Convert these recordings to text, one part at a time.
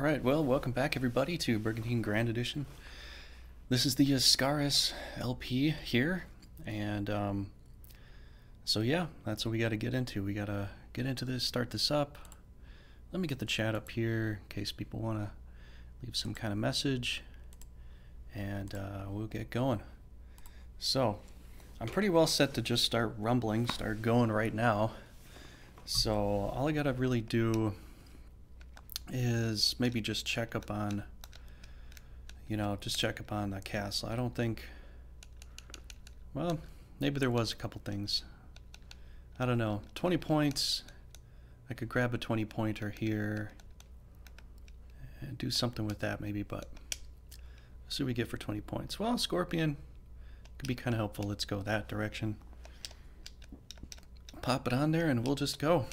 All right, well, welcome back everybody to Brigandine Grand Edition. This is the Esgares LP here, and um, so yeah, that's what we got to get into. We got to get into this, start this up. Let me get the chat up here in case people want to leave some kind of message, and uh, we'll get going. So, I'm pretty well set to just start rumbling, start going right now. So all I gotta really do is maybe just check up on, you know, just check up on the castle. I don't think, well, maybe there was a couple things. I don't know. 20 points. I could grab a 20 pointer here and do something with that maybe, but let's see what we get for 20 points. Well, Scorpion could be kind of helpful. Let's go that direction. Pop it on there and we'll just go.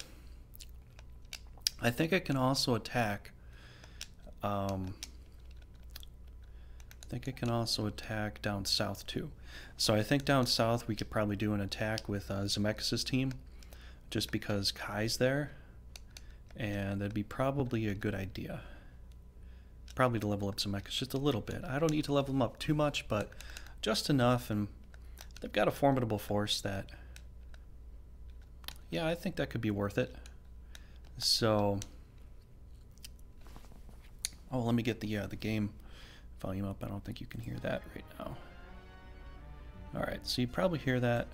I think I can also attack. Um, I think I can also attack down south too. So I think down south we could probably do an attack with uh, Zemeckis' team, just because Kai's there, and that'd be probably a good idea. Probably to level up Zemeckis just a little bit. I don't need to level them up too much, but just enough, and they've got a formidable force that, yeah, I think that could be worth it. So, oh, let me get the uh, the game volume up. I don't think you can hear that right now. All right, so you probably hear that.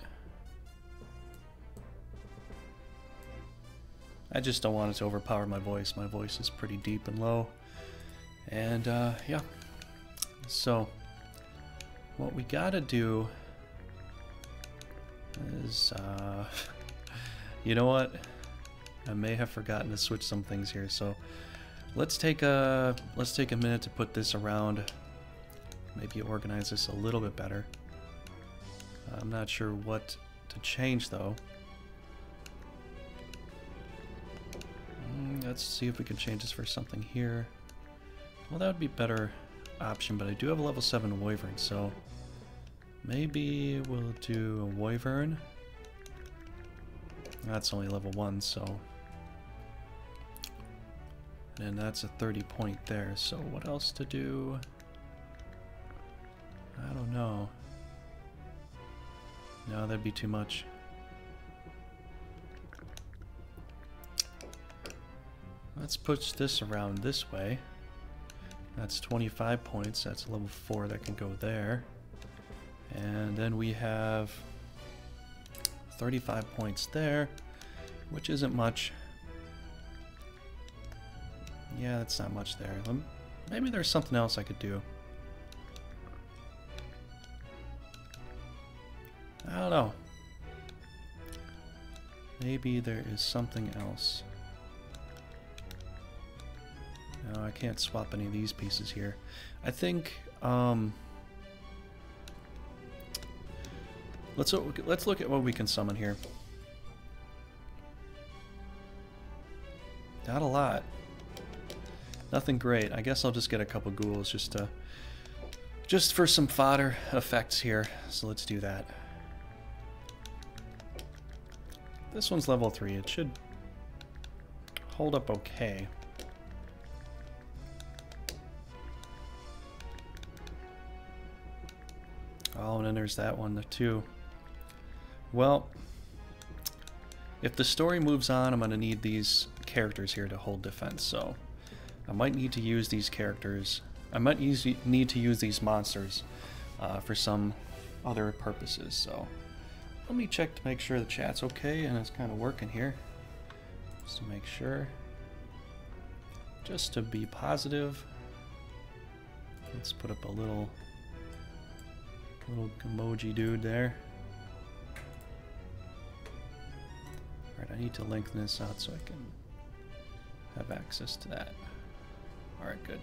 I just don't want it to overpower my voice. My voice is pretty deep and low. And uh, yeah, so what we gotta do is, uh, you know what? I may have forgotten to switch some things here, so let's take a let's take a minute to put this around. Maybe organize this a little bit better. I'm not sure what to change though. Mm, let's see if we can change this for something here. Well, that would be better option, but I do have a level 7 Wyvern, so maybe we'll do a Wyvern. That's only level 1, so and that's a 30 point there. So what else to do? I don't know. No, that'd be too much. Let's push this around this way. That's 25 points. That's level 4 that can go there. And then we have 35 points there, which isn't much. Yeah, that's not much there. Maybe there's something else I could do. I don't know. Maybe there is something else. No, I can't swap any of these pieces here. I think, um... Let's, let's look at what we can summon here. Not a lot. Nothing great. I guess I'll just get a couple ghouls just to, just for some fodder effects here. So let's do that. This one's level 3. It should hold up okay. Oh, and then there's that one too. Well, if the story moves on, I'm going to need these characters here to hold defense, so... I might need to use these characters. I might need to use these monsters uh, for some other purposes. So let me check to make sure the chat's okay and it's kind of working here. Just to make sure. Just to be positive. Let's put up a little little emoji dude there. Alright, I need to lengthen this out so I can have access to that. Alright, good.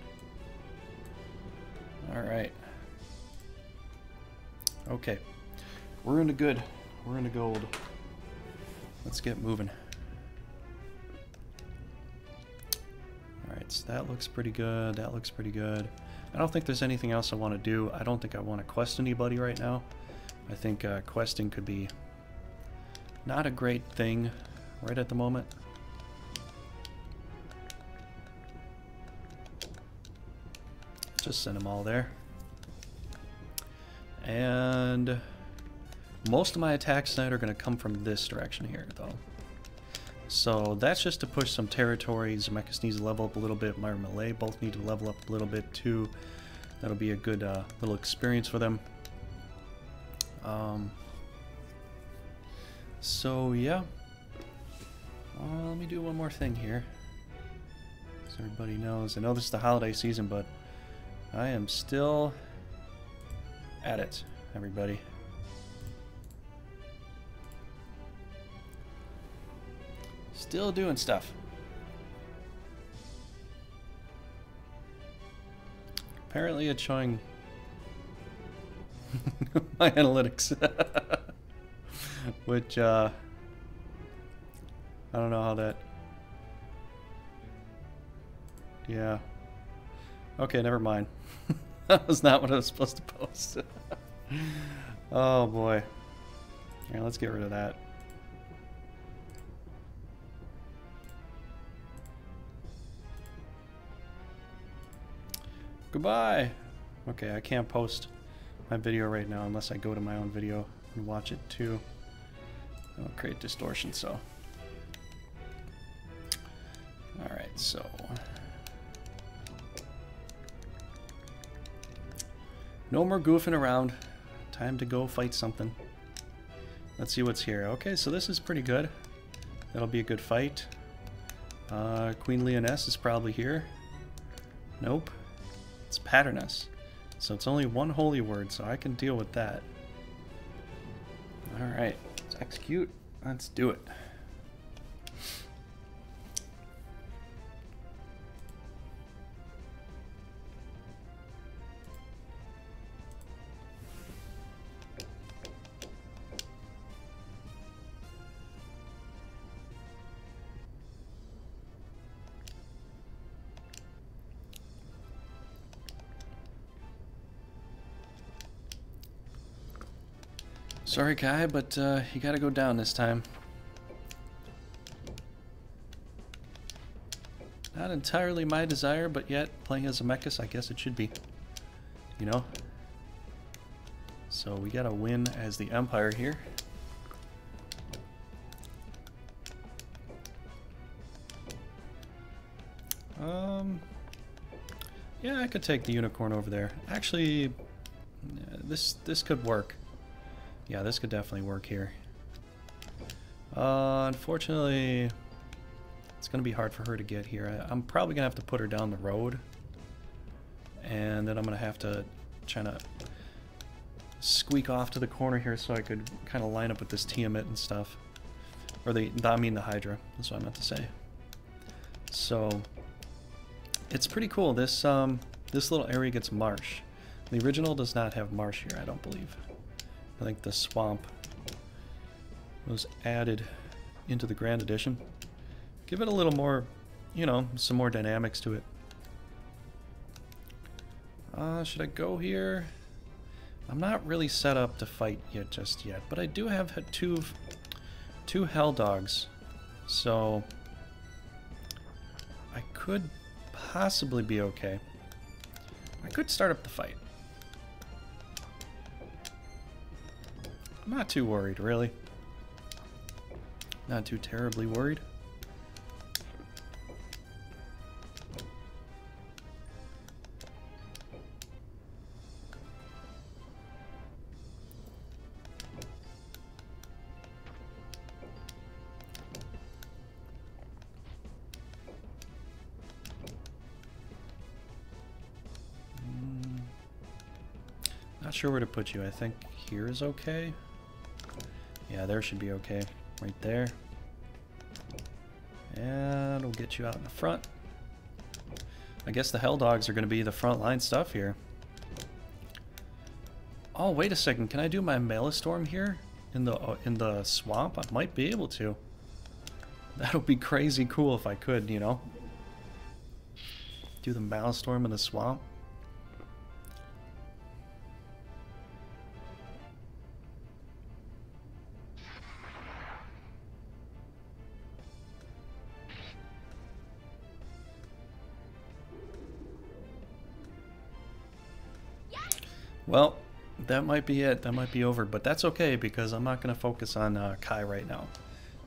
Alright. Okay. We're into good. We're into gold. Let's get moving. Alright, so that looks pretty good. That looks pretty good. I don't think there's anything else I want to do. I don't think I want to quest anybody right now. I think uh, questing could be not a great thing right at the moment. Just send them all there. And most of my attacks tonight are going to come from this direction here, though. So that's just to push some territory. Zemeckis needs to level up a little bit. Mira Malay both need to level up a little bit too. That'll be a good uh, little experience for them. Um, so yeah. Uh, let me do one more thing here. As everybody knows. I know this is the holiday season, but I am still at it, everybody. Still doing stuff. Apparently it's showing my analytics. Which, uh, I don't know how that... Yeah. Okay, never mind. that was not what I was supposed to post. oh boy. Here, let's get rid of that. Goodbye! Okay, I can't post my video right now unless I go to my own video and watch it too. It'll create distortion, so. Alright, so. No more goofing around. Time to go fight something. Let's see what's here. Okay, so this is pretty good. That'll be a good fight. Uh, Queen Lyonesse is probably here. Nope. It's Patterness. So it's only one holy word, so I can deal with that. Alright, let's execute. Let's do it. Sorry, Kai, but uh, you gotta go down this time. Not entirely my desire, but yet, playing as a Mechas, I guess it should be. You know? So we gotta win as the Empire here. Um, yeah, I could take the unicorn over there. Actually, this this could work. Yeah, this could definitely work here. Uh, unfortunately, it's going to be hard for her to get here. I, am probably going to have to put her down the road. And then I'm going to have to try to squeak off to the corner here so I could kind of line up with this Tiamat and stuff. Or the, I mean the Hydra, that's what I meant to say. So, it's pretty cool. This, um, this little area gets marsh. The original does not have marsh here, I don't believe. I think the swamp was added into the Grand Edition. Give it a little more, you know, some more dynamics to it. Uh, should I go here? I'm not really set up to fight yet just yet, but I do have two, two Hell Dogs, so I could possibly be okay. I could start up the fight. I'm not too worried, really. Not too terribly worried. Hmm. Not sure where to put you. I think here is okay. Yeah, there should be okay. Right there. And we'll get you out in the front. I guess the Hell Dogs are going to be the front line stuff here. Oh, wait a second. Can I do my Maelstrom here in the uh, in the swamp? I might be able to. That'll be crazy cool if I could, you know. Do the Maelstrom in the swamp. Well, that might be it. That might be over. But that's okay because I'm not going to focus on uh, Kai right now.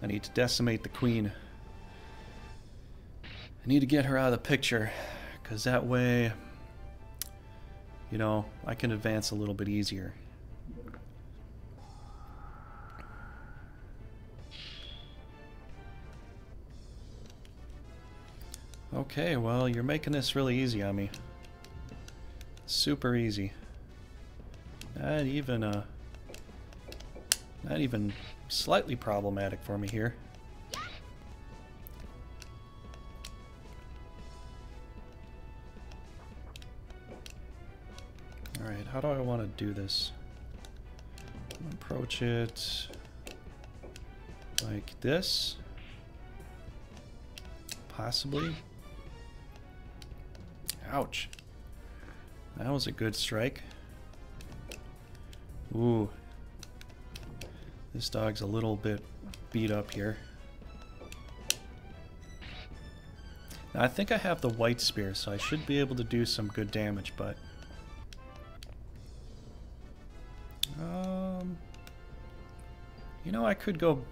I need to decimate the queen. I need to get her out of the picture because that way, you know, I can advance a little bit easier. Okay, well, you're making this really easy on me. Super easy. Not even, uh... Not even slightly problematic for me here. Alright, how do I want to do this? Approach it like this. Possibly. Ouch. That was a good strike. Ooh. This dog's a little bit beat up here. Now, I think I have the white spear, so I should be able to do some good damage, but... Um... You know, I could go...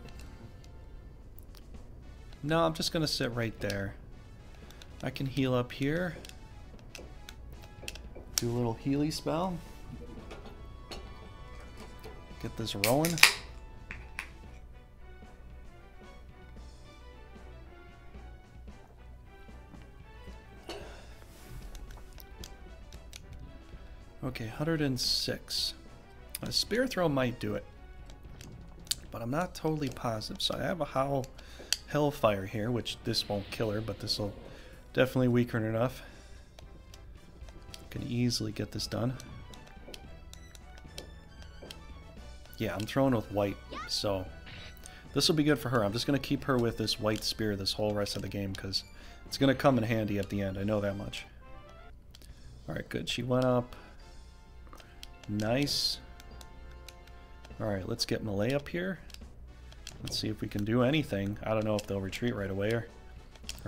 No, I'm just going to sit right there. I can heal up here. Do a little Healy spell. Get this rolling. Okay, 106. A Spear Throw might do it. But I'm not totally positive. So I have a Howl Hellfire here, which this won't kill her, but this will definitely weaken her enough. Can easily get this done. Yeah, I'm throwing with white, so this will be good for her. I'm just going to keep her with this white spear this whole rest of the game because it's going to come in handy at the end. I know that much. Alright, good. She went up. Nice. Alright, let's get Malay up here. Let's see if we can do anything. I don't know if they'll retreat right away or,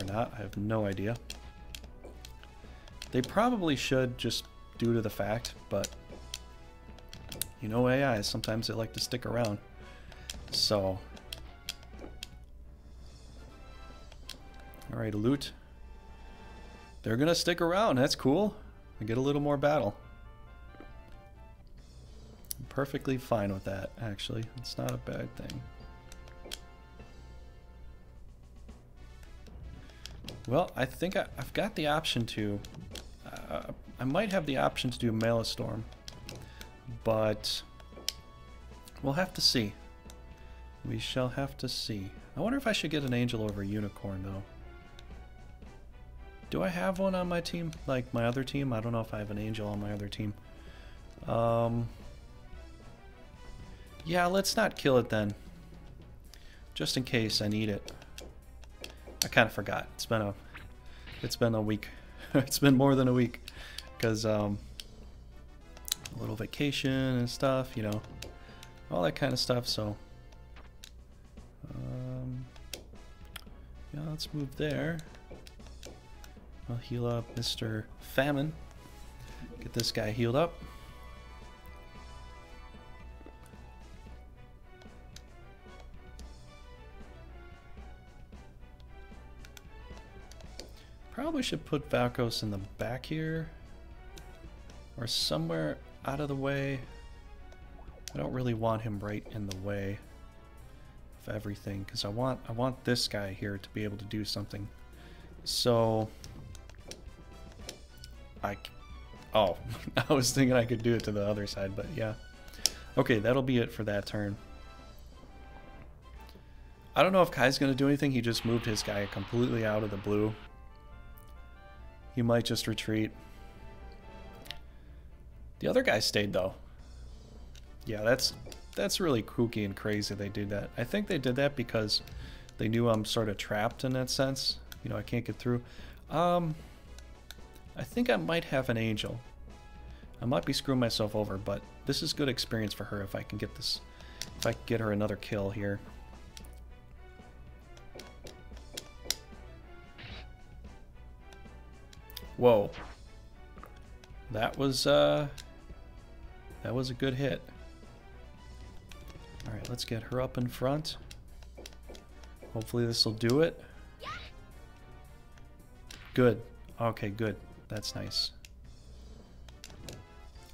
or not. I have no idea. They probably should just due to the fact, but you know AI, sometimes they like to stick around. So. Alright, loot. They're gonna stick around, that's cool. I get a little more battle. I'm perfectly fine with that, actually. It's not a bad thing. Well, I think I, have got the option to uh, I might have the option to do Maelstrom, but we'll have to see. We shall have to see. I wonder if I should get an angel over unicorn, though. Do I have one on my team? Like my other team? I don't know if I have an angel on my other team. Um, yeah, let's not kill it then. Just in case I need it. I kind of forgot. It's been a, it's been a week. it's been more than a week because um, a little vacation and stuff, you know, all that kind of stuff. So, um, yeah, let's move there. I'll heal up Mr. Famine. Get this guy healed up. Probably should put Valkos in the back here. Or somewhere out of the way. I don't really want him right in the way of everything because I want I want this guy here to be able to do something. So I oh I was thinking I could do it to the other side, but yeah. Okay, that'll be it for that turn. I don't know if Kai's gonna do anything. He just moved his guy completely out of the blue. He might just retreat. The other guy stayed though. Yeah, that's that's really kooky and crazy they did that. I think they did that because they knew I'm sort of trapped in that sense. You know, I can't get through. Um, I think I might have an angel. I might be screwing myself over, but this is good experience for her if I can get this, if I can get her another kill here. Whoa. That was, uh... That was a good hit. Alright, let's get her up in front. Hopefully this will do it. Good. Okay, good. That's nice.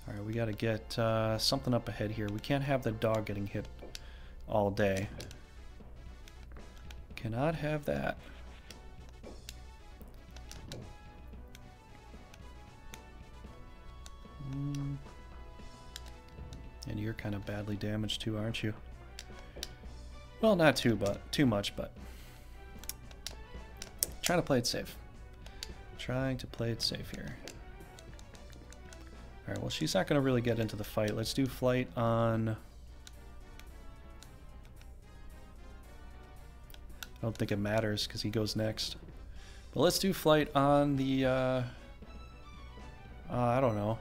Alright, we gotta get uh, something up ahead here. We can't have the dog getting hit all day. Cannot have that. Mm. And you're kind of badly damaged too, aren't you? Well, not too, but too much, but trying to play it safe. Trying to play it safe here. Alright, well, she's not going to really get into the fight. Let's do flight on... I don't think it matters because he goes next. But let's do flight on the, uh, uh, I don't know.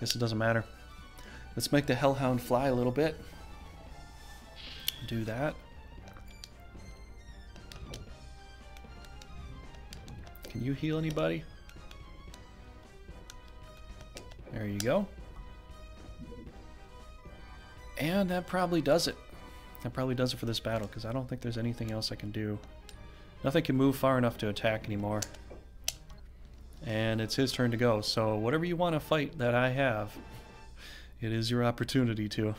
Guess it doesn't matter. Let's make the Hellhound fly a little bit. Do that. Can you heal anybody? There you go. And that probably does it. That probably does it for this battle, because I don't think there's anything else I can do. Nothing can move far enough to attack anymore. And it's his turn to go, so whatever you want to fight that I have, it is your opportunity to.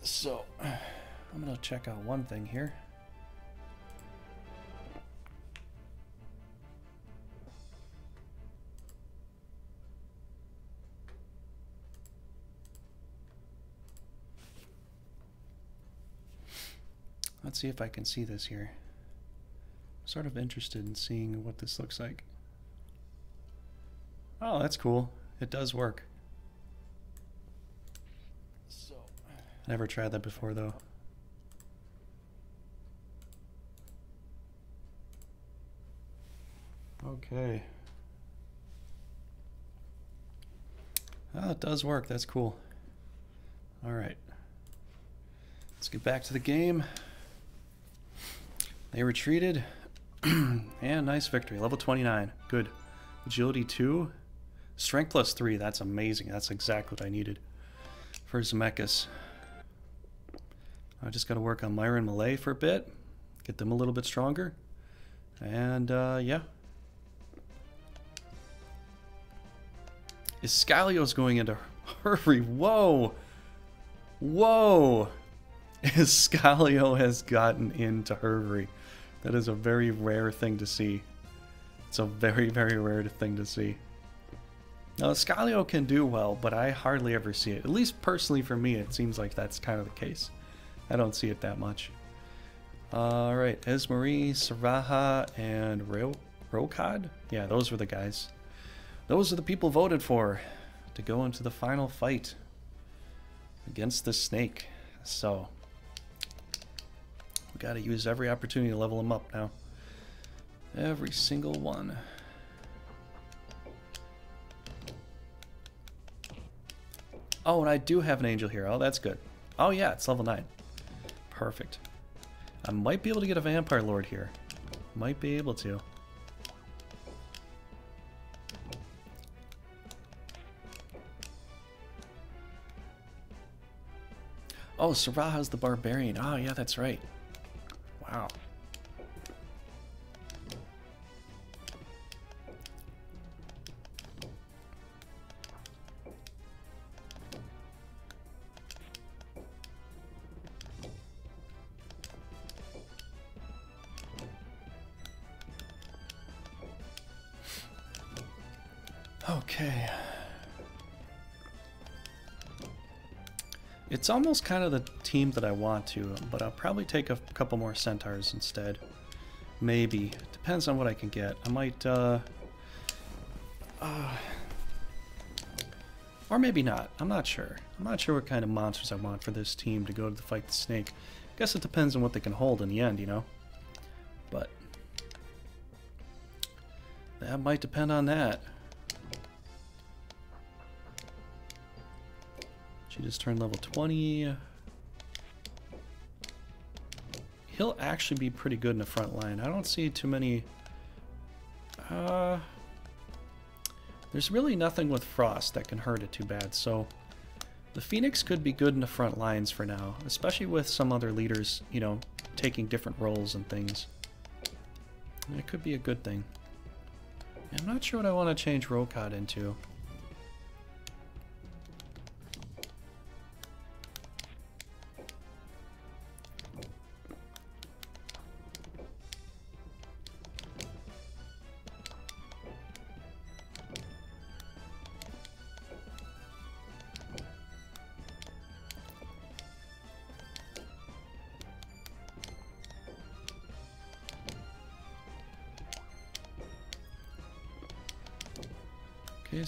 so, I'm going to check out one thing here. Let's see if I can see this here. I'm sort of interested in seeing what this looks like. Oh, that's cool. It does work. So, never tried that before though. Okay. Oh, it does work. That's cool. All right. Let's get back to the game. They retreated. and nice victory. Level 29. Good. Agility 2. Strength plus 3. That's amazing. That's exactly what I needed for Zemeckis. I just got to work on Mira and Malay for a bit. Get them a little bit stronger. And, uh, yeah. Iscalio's going into hurry. Whoa! Whoa! Escalio has gotten into Hervey. That is a very rare thing to see. It's a very, very rare thing to see. Now, Iscalio can do well, but I hardly ever see it. At least personally for me, it seems like that's kind of the case. I don't see it that much. Alright, Esmeree, Shiraha, and Ro Roecod? Yeah, those were the guys. Those are the people voted for to go into the final fight against the snake. So, gotta use every opportunity to level them up now. Every single one. Oh, and I do have an angel here. Oh, that's good. Oh yeah, it's level 9. Perfect. I might be able to get a Vampire Lord here. Might be able to. Oh, Shiraha's the Barbarian. Oh, yeah, that's right. Wow. Okay. It's almost kind of the team that I want to, but I'll probably take a couple more centaurs instead. Maybe. Depends on what I can get. I might, uh... uh or maybe not. I'm not sure. I'm not sure what kind of monsters I want for this team to go to fight the snake. I guess it depends on what they can hold in the end, you know? But... That might depend on that. She just turned level 20. He'll actually be pretty good in the front line. I don't see too many... Uh, there's really nothing with Frost that can hurt it too bad, so... The Phoenix could be good in the front lines for now, especially with some other leaders, you know, taking different roles and things. It could be a good thing. I'm not sure what I want to change Roecod into.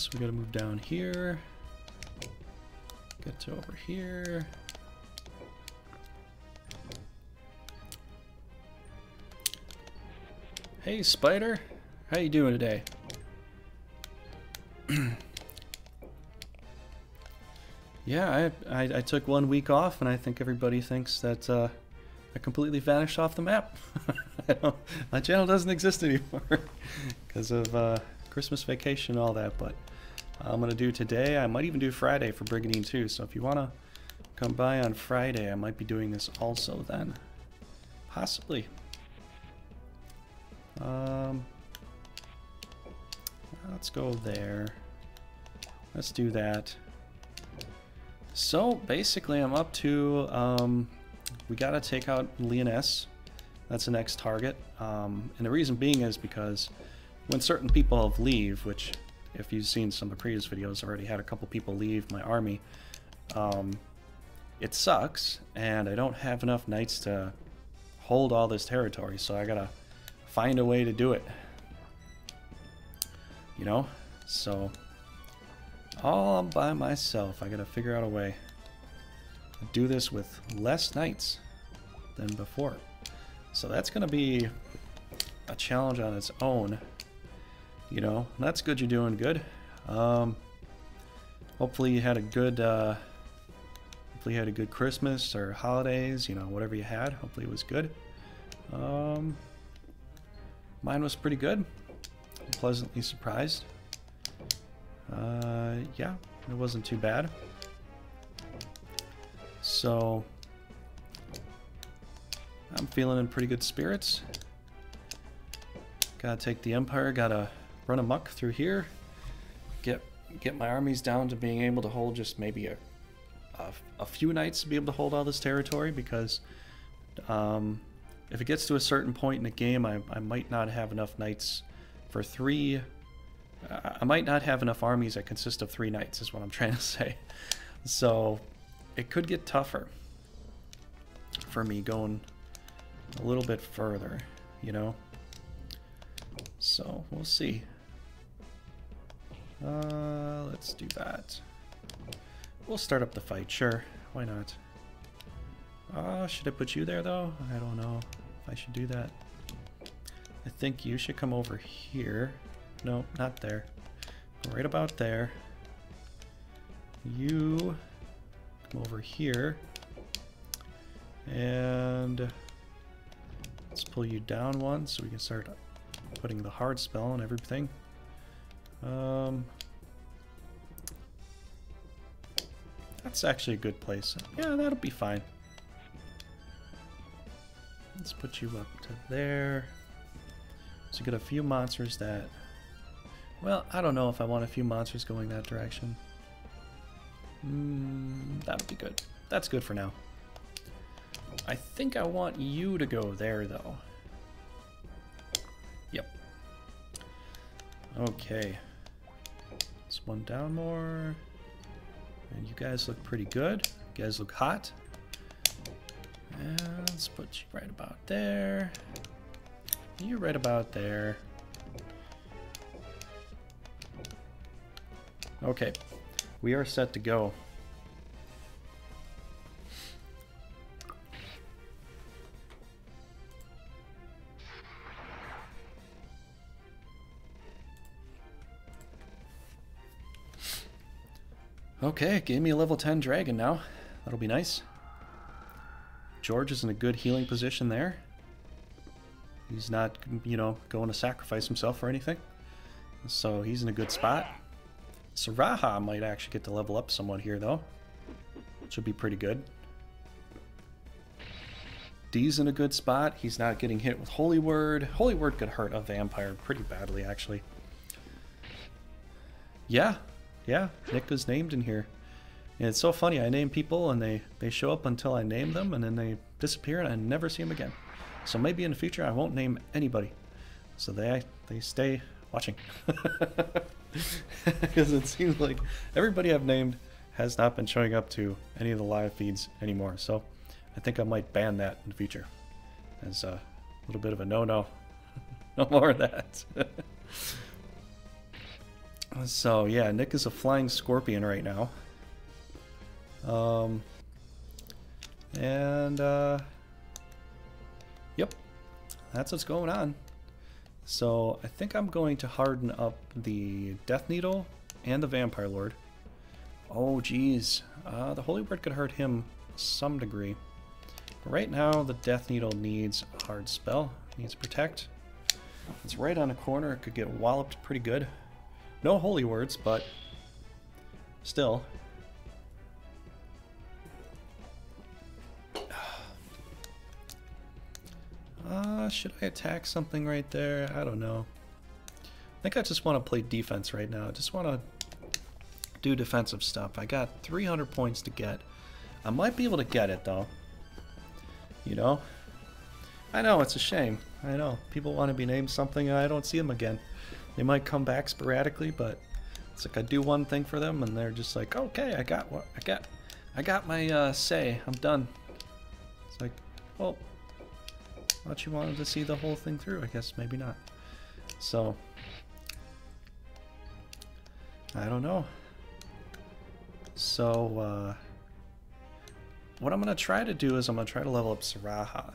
So we gotta move down here. Get to over here. Hey, Spider. How you doing today? yeah, I, I, I took one week off, and I think everybody thinks that uh, I completely vanished off the map. my channel doesn't exist anymore because of uh, Christmas vacation and all that, but I'm going to do today. I might even do Friday for Brigandine too, so if you want to come by on Friday, I might be doing this also then. Possibly. Um, let's go there. Let's do that. So basically I'm up to, um, we got to take out Lyonesse. That's the next target. Um, and the reason being is because when certain people leave, which if you've seen some of the previous videos, I already had a couple people leave my army, um, it sucks, and I don't have enough knights to hold all this territory, so I gotta find a way to do it. You know? So, all by myself, I gotta figure out a way to do this with less knights than before. So that's gonna be a challenge on its own you know, that's good you're doing good. Um, hopefully you had a good, uh, hopefully you had a good Christmas or holidays, you know, whatever you had. Hopefully it was good. Um, mine was pretty good. I'm pleasantly surprised. Uh, yeah, it wasn't too bad. So, I'm feeling in pretty good spirits. Gotta take the Empire, gotta run amok through here, get get my armies down to being able to hold just maybe a, a, a few knights to be able to hold all this territory because um, if it gets to a certain point in the game, I, I might not have enough knights for three. I might not have enough armies that consist of three knights, is what I'm trying to say. So it could get tougher for me going a little bit further, you know? So we'll see. Uh, let's do that. We'll start up the fight, sure. Why not? Uh, should I put you there, though? I don't know if I should do that. I think you should come over here. No, not there. Right about there. You come over here. And let's pull you down one so we can start putting the hard spell and everything. Um, that's actually a good place. Yeah, that'll be fine. Let's put you up to there. So get a few monsters that... Well, I don't know if I want a few monsters going that direction. Mm, that'll be good. That's good for now. I think I want you to go there, though. Okay It's one down more. And you guys look pretty good. You guys look hot. And let's put you right about there. You're right about there. Okay, we are set to go. Okay, gave me a level 10 dragon now. That'll be nice. George is in a good healing position there. He's not, you know, going to sacrifice himself or anything. So he's in a good spot. Shiraha might actually get to level up somewhat here, though. Should be pretty good. D's in a good spot. He's not getting hit with Holy Word. Holy Word could hurt a vampire pretty badly, actually. Yeah, yeah, Nick is named in here. And it's so funny, I name people and they, they show up until I name them and then they disappear and I never see them again. So maybe in the future I won't name anybody. So they they stay watching. Because it seems like everybody I've named has not been showing up to any of the live feeds anymore. So I think I might ban that in the future as a little bit of a no-no. no more of that. so yeah, Nick is a flying scorpion right now. Um, and uh, yep, that's what's going on. So I think I'm going to harden up the Death Needle and the Vampire Lord. Oh geez, uh, the Holy Word could hurt him some degree. But right now the Death Needle needs a hard spell. It needs Protect. It's right on a corner. It could get walloped pretty good. No Holy Words, but still. Uh, should I attack something right there? I don't know. I think I just want to play defense right now. I just want to do defensive stuff. I got 300 points to get. I might be able to get it, though. You know? I know, it's a shame. I know. People want to be named something and I don't see them again. They might come back sporadically, but it's like I do one thing for them and they're just like, okay, I got what I got. I got my uh, say. I'm done. It's like, well, thought you wanted to see the whole thing through. I guess maybe not. So, I don't know. So, uh, what I'm going to try to do is I'm going to try to level up Shiraha.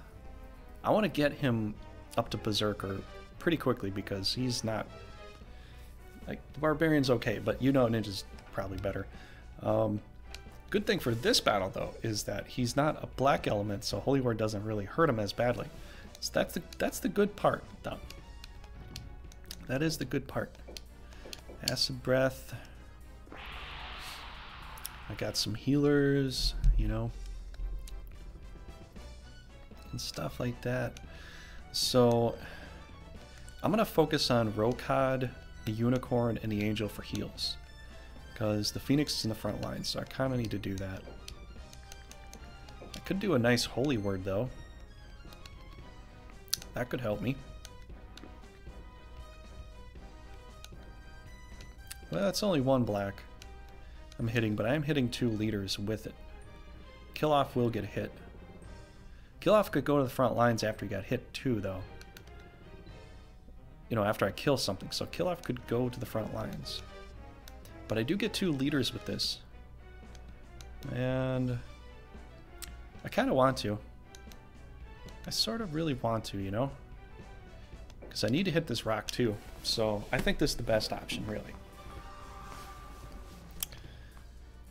I want to get him up to Berserker pretty quickly because he's not... Like, the Barbarian's okay, but you know Ninja's probably better. Um, good thing for this battle, though, is that he's not a black element, so Holy Word doesn't really hurt him as badly. So that's the, that's the good part, though. That is the good part. Acid Breath. I got some healers, you know, and stuff like that. So I'm going to focus on Roecod, the Unicorn, and the Angel for heals. Because the Phoenix is in the front line, so I kind of need to do that. I could do a nice Holy Word, though. That could help me. Well, that's only one black I'm hitting, but I am hitting two leaders with it. Kill off will get hit. Kill off could go to the front lines after he got hit too, though. You know, after I kill something. So kill off could go to the front lines. But I do get two leaders with this. And I kind of want to. I sort of really want to, you know? Because I need to hit this rock too. So I think this is the best option, really.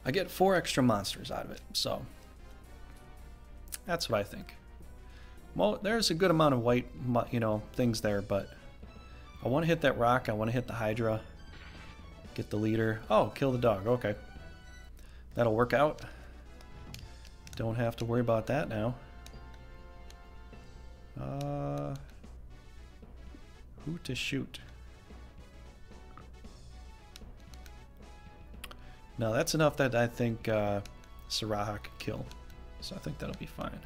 I get four extra monsters out of it, so that's what I think. Well, there's a good amount of white, you know, things there, but I want to hit that rock. I want to hit the Hydra. Get the leader. Oh, kill the dog. Okay. That'll work out. Don't have to worry about that now. Uh, who to shoot? Now that's enough that I think uh, Shiraha could kill. So I think that'll be fine.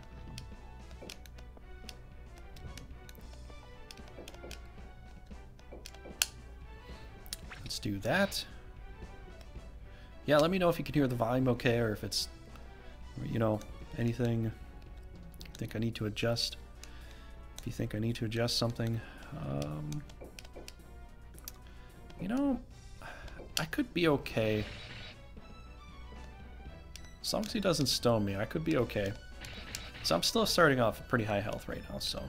Let's do that. Yeah, let me know if you can hear the volume okay or if it's, you know, anything I think I need to adjust. If you think I need to adjust something. Um, you know, I could be okay. As long as he doesn't stone me, I could be okay. So I'm still starting off pretty high health right now, so...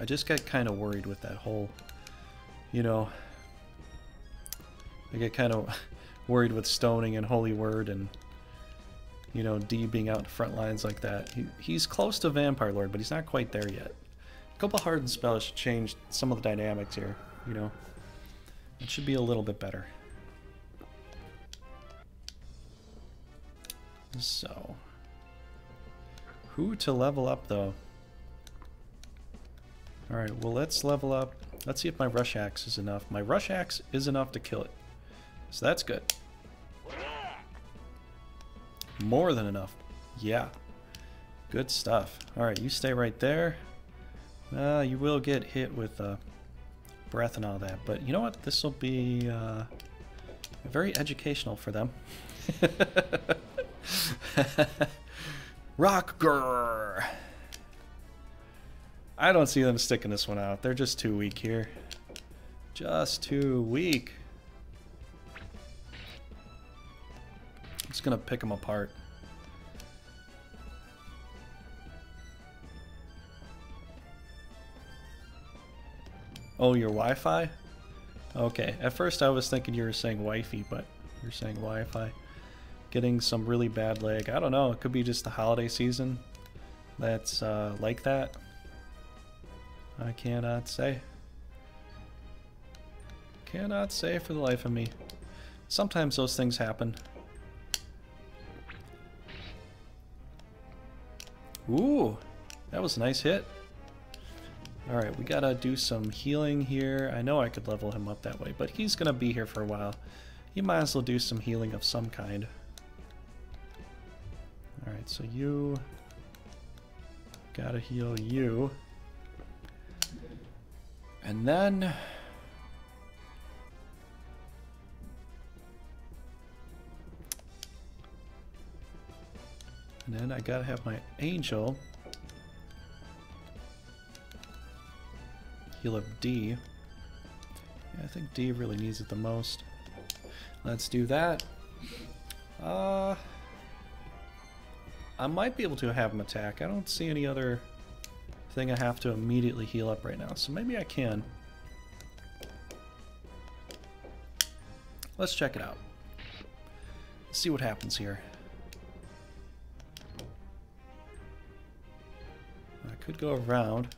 I just got kind of worried with that whole, you know, I get kind of worried with stoning and holy word and you know D being out in front lines like that. He, he's close to vampire lord, but he's not quite there yet. A couple hardened spells should change some of the dynamics here. You know, it should be a little bit better. So, who to level up though? Alright, well let's level up. Let's see if my rush axe is enough. My rush axe is enough to kill it. So that's good. More than enough. Yeah. Good stuff. Alright, you stay right there. Uh, you will get hit with uh, breath and all that. But you know what? This will be uh, very educational for them. Rockgur! I don't see them sticking this one out. They're just too weak here. Just too weak. I'm just gonna pick them apart. Oh, your Wi-Fi? Okay, at first I was thinking you were saying wifey, but you're saying Wi-Fi. Getting some really bad lag. I don't know, it could be just the holiday season that's uh, like that. I cannot say. Cannot say for the life of me. Sometimes those things happen. Ooh, that was a nice hit. Alright, we gotta do some healing here. I know I could level him up that way, but he's gonna be here for a while. You might as well do some healing of some kind. Alright, so you... Gotta heal you. And then... And then I gotta have my angel heal up D. Yeah, I think D really needs it the most. Let's do that. Uh, I might be able to have him attack. I don't see any other I have to immediately heal up right now, so maybe I can. Let's check it out. Let's see what happens here. I could go around.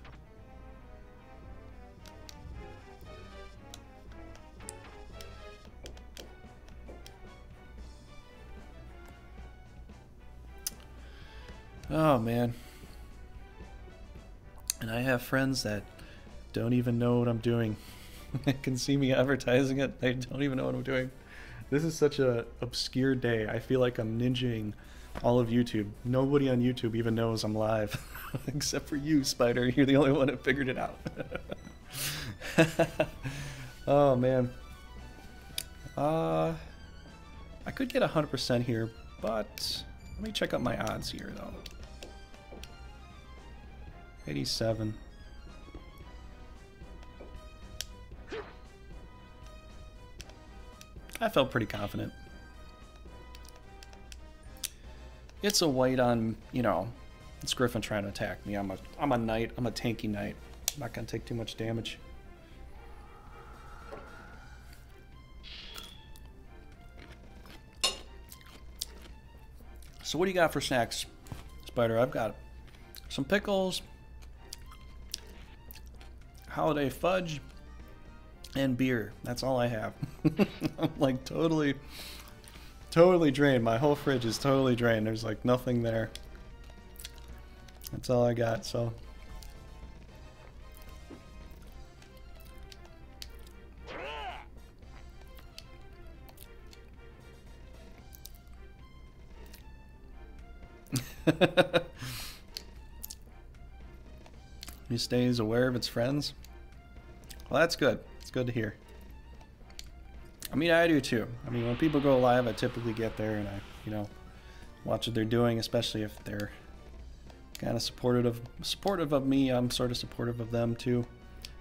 Oh man. And I have friends that don't even know what I'm doing. they can see me advertising it. They don't even know what I'm doing. This is such a obscure day. I feel like I'm ninjaing all of YouTube. Nobody on YouTube even knows I'm live. Except for you, Spider. You're the only one that figured it out. oh, man. Uh, I could get 100% here, but let me check out my odds here, though. 87. I felt pretty confident. It's a white on, you know, it's Griffin trying to attack me. I'm a I'm a knight. I'm a tanky knight. I'm not gonna take too much damage. So what do you got for snacks, Spider? I've got some pickles, holiday fudge, and beer. That's all I have. I'm like totally, totally drained. My whole fridge is totally drained. There's like nothing there. That's all I got, so. he stays aware of its friends. Well, that's good. It's good to hear. I mean, I do too. I mean, when people go live, I typically get there and I, you know, watch what they're doing, especially if they're kind of supportive of, supportive of me. I'm sort of supportive of them too.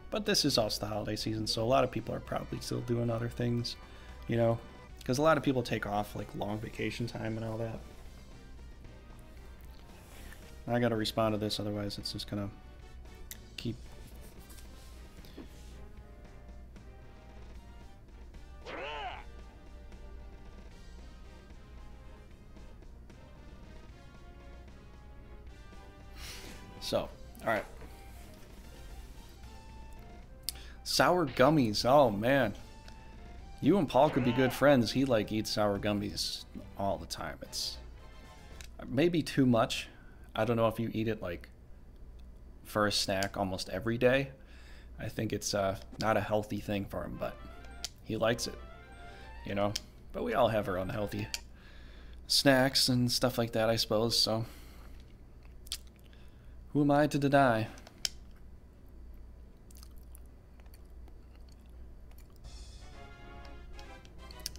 But this is also the holiday season, so a lot of people are probably still doing other things, you know, because a lot of people take off like long vacation time and all that. I got to respond to this, otherwise it's just gonna keep. So, alright. Sour gummies. Oh, man. You and Paul could be good friends. He, like, eats sour gummies all the time. It's maybe too much. I don't know if you eat it, like, for a snack almost every day. I think it's uh, not a healthy thing for him, but he likes it, you know? But we all have our unhealthy snacks and stuff like that, I suppose, so who am I to deny?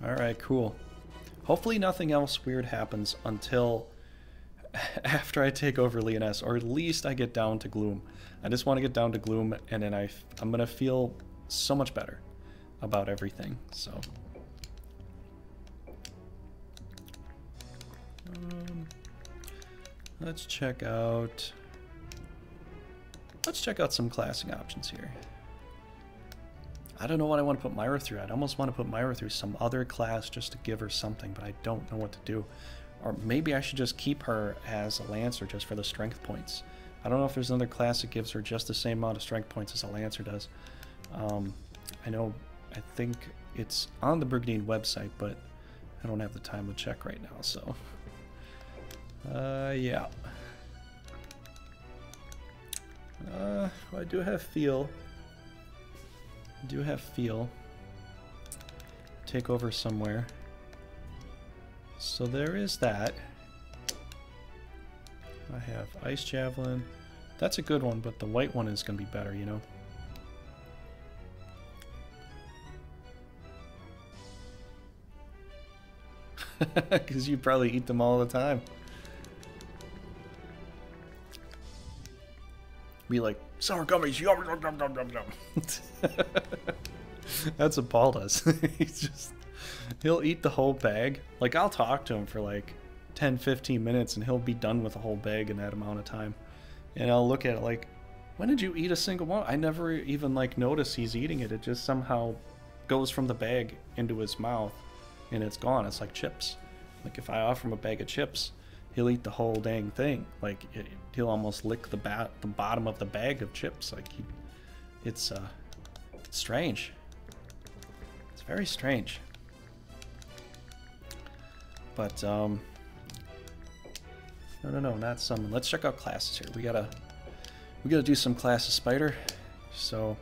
Alright, cool. Hopefully nothing else weird happens until after I take over Lyonesse, or at least I get down to Gloom. I just want to get down to Gloom, and then I, I'm going to feel so much better about everything, so... Um, let's check out... Let's check out some classing options here. I don't know what I want to put Mira through. I'd almost want to put Mira through some other class just to give her something, but I don't know what to do. Or maybe I should just keep her as a Lancer just for the strength points. I don't know if there's another class that gives her just the same amount of strength points as a Lancer does. Um, I know, I think it's on the Brigandine website, but I don't have the time to check right now, so... Uh, yeah. Uh, well, I do have feel. I do have feel. Take over somewhere. So there is that. I have Ice Javelin. That's a good one, but the white one is going to be better, you know? Because you probably eat them all the time. be like, sour gummies, yum, yum, yum, yum, yum. That's what Paul does. He's just, he'll eat the whole bag. Like, I'll talk to him for like 10, 15 minutes and he'll be done with the whole bag in that amount of time. And I'll look at it like, when did you eat a single one? I never even like notice he's eating it. It just somehow goes from the bag into his mouth and it's gone. It's like chips. Like if I offer him a bag of chips, he'll eat the whole dang thing. Like it, he'll almost lick the bat the bottom of the bag of chips. Like he, it's uh, strange. It's very strange. But um, no, no, no, not summon. Let's check out classes here. We gotta, we gotta do some classes spider. So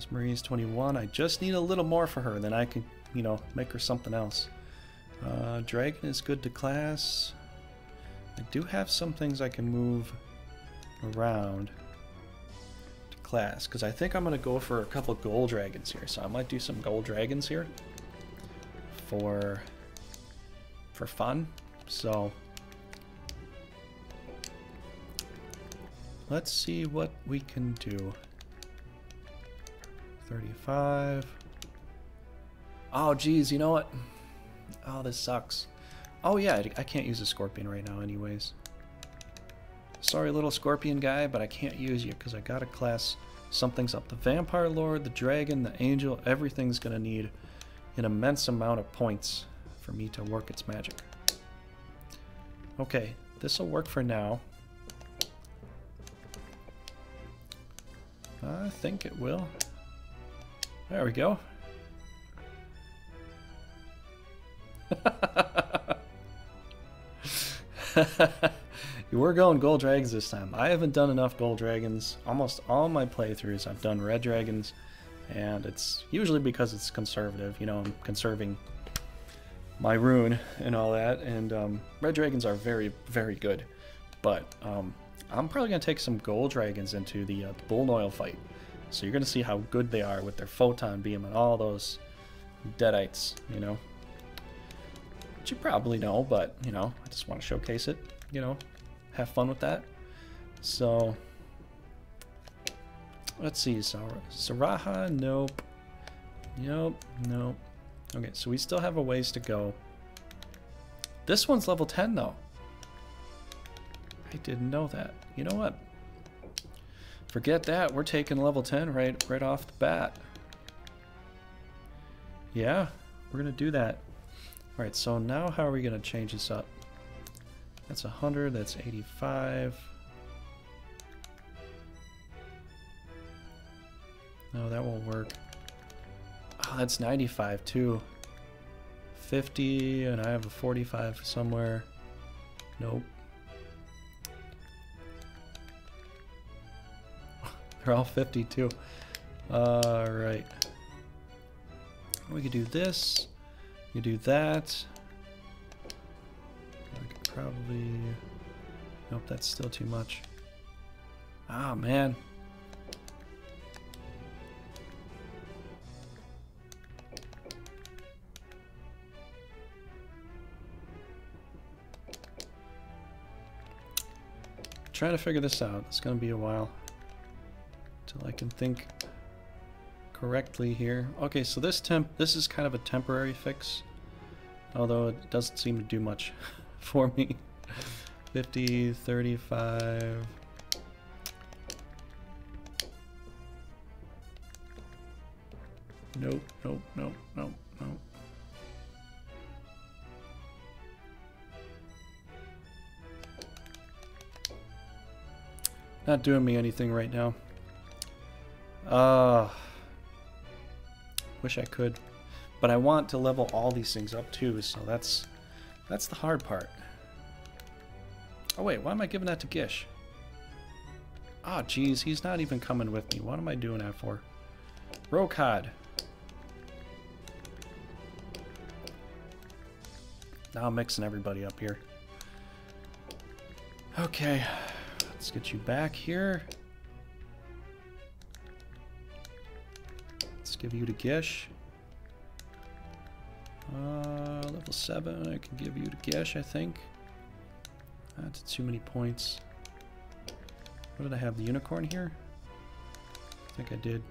this Marie's 21. I just need a little more for her, then I can, you know, make her something else. Uh, Dragon is good to class. I do have some things I can move around to class, because I think I'm going to go for a couple gold dragons here. So I might do some gold dragons here for, for fun. So let's see what we can do. 35. Oh, geez, you know what? Oh, this sucks. Oh yeah, I can't use a scorpion right now anyways. Sorry little scorpion guy, but I can't use you because I got a class something's up. The vampire lord, the dragon, the angel, everything's gonna need an immense amount of points for me to work its magic. Okay, this will work for now. I think it will. There we go. We're going gold dragons this time. I haven't done enough gold dragons. Almost all my playthroughs I've done red dragons, and it's usually because it's conservative. You know, I'm conserving my rune and all that, and um, red dragons are very, very good. But um, I'm probably going to take some gold dragons into the, uh, the bull Noil fight. So you're going to see how good they are with their photon beam and all those deadites, you know Which you probably know, but, you know, I just want to showcase it, you know, have fun with that. So, let's see, Shiraha, nope. Nope, nope. Okay, so we still have a ways to go. This one's level 10, though. I didn't know that. You know what? Forget that. We're taking level 10 right, right off the bat. Yeah, we're going to do that. All right, so now how are we going to change this up? That's 100, that's 85. No, that won't work. Oh, that's 95 too. 50 and I have a 45 somewhere. Nope. They're all 52. Alright. We could do this. We could do that. I could probably... Nope, that's still too much. Ah, man. Trying to figure this out. It's going to be a while till I can think correctly here. Okay, so this temp this is kind of a temporary fix, although it doesn't seem to do much for me. 50, 35. Nope, nope, nope, nope, nope. Not doing me anything right now. Uh, wish I could. But I want to level all these things up too, so that's that's the hard part. Oh wait, why am I giving that to Gish? Ah, oh, geez, he's not even coming with me. What am I doing that for? Roecod. Now I'm mixing everybody up here. Okay, let's get you back here. Let's give you to Gish. Uh, level 7, I can give you to Gish, I think. That's too many points. What did I have? The unicorn here? I think I did.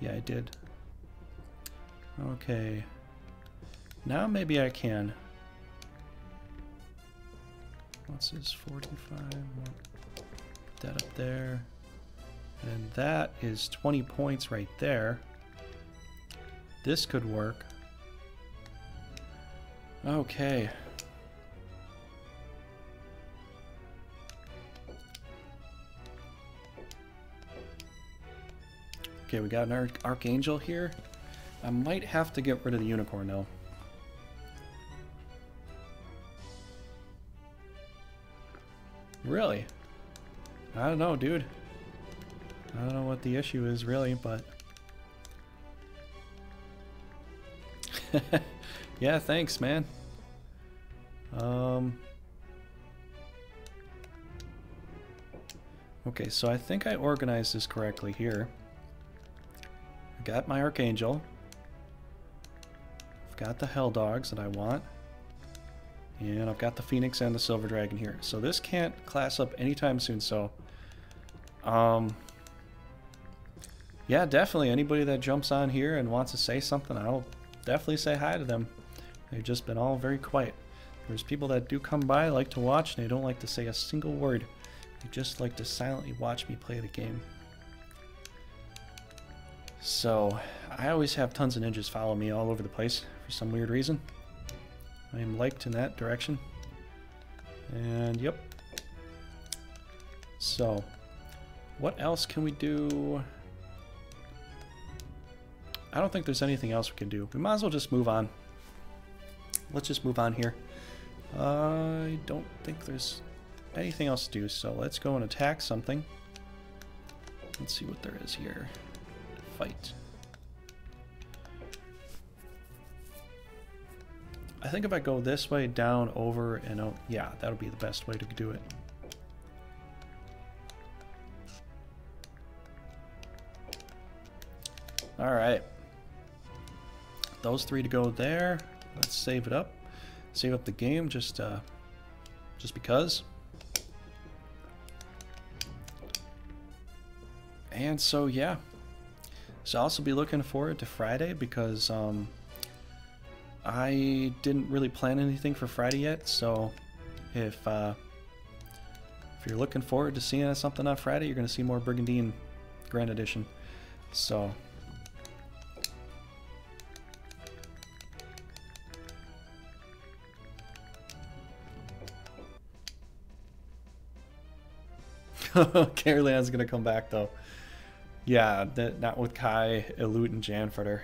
Yeah, I did. Okay. Now maybe I can. What's this? 45? Put that up there. And that is 20 points right there. This could work. Okay. Okay, we got an Arch Archangel here. I might have to get rid of the Unicorn, though. Really? I don't know, dude. I don't know what the issue is really, but... yeah, thanks, man. Um... Okay, so I think I organized this correctly here. I got my Archangel. I've got the Hell Dogs that I want. And I've got the Phoenix and the Silver Dragon here. So this can't class up anytime soon, so... Um, yeah, definitely. Anybody that jumps on here and wants to say something, I'll definitely say hi to them. They've just been all very quiet. There's people that do come by, like to watch, and they don't like to say a single word. They just like to silently watch me play the game. So, I always have tons of ninjas follow me all over the place for some weird reason. I am liked in that direction. And, yep. So, what else can we do? I don't think there's anything else we can do. We might as well just move on. Let's just move on here. I don't think there's anything else to do, so let's go and attack something. Let's see what there is here. Fight. I think if I go this way, down, over, and oh, yeah, that'll be the best way to do it. All right those three to go there. Let's save it up. Save up the game just uh, just because. And so yeah. So I'll also be looking forward to Friday because um, I didn't really plan anything for Friday yet. So if uh, if you're looking forward to seeing something on Friday, you're going to see more Brigandine Grand Edition. So Carolan's gonna come back though. Yeah, that not with Kai, Elut, and Janfurter.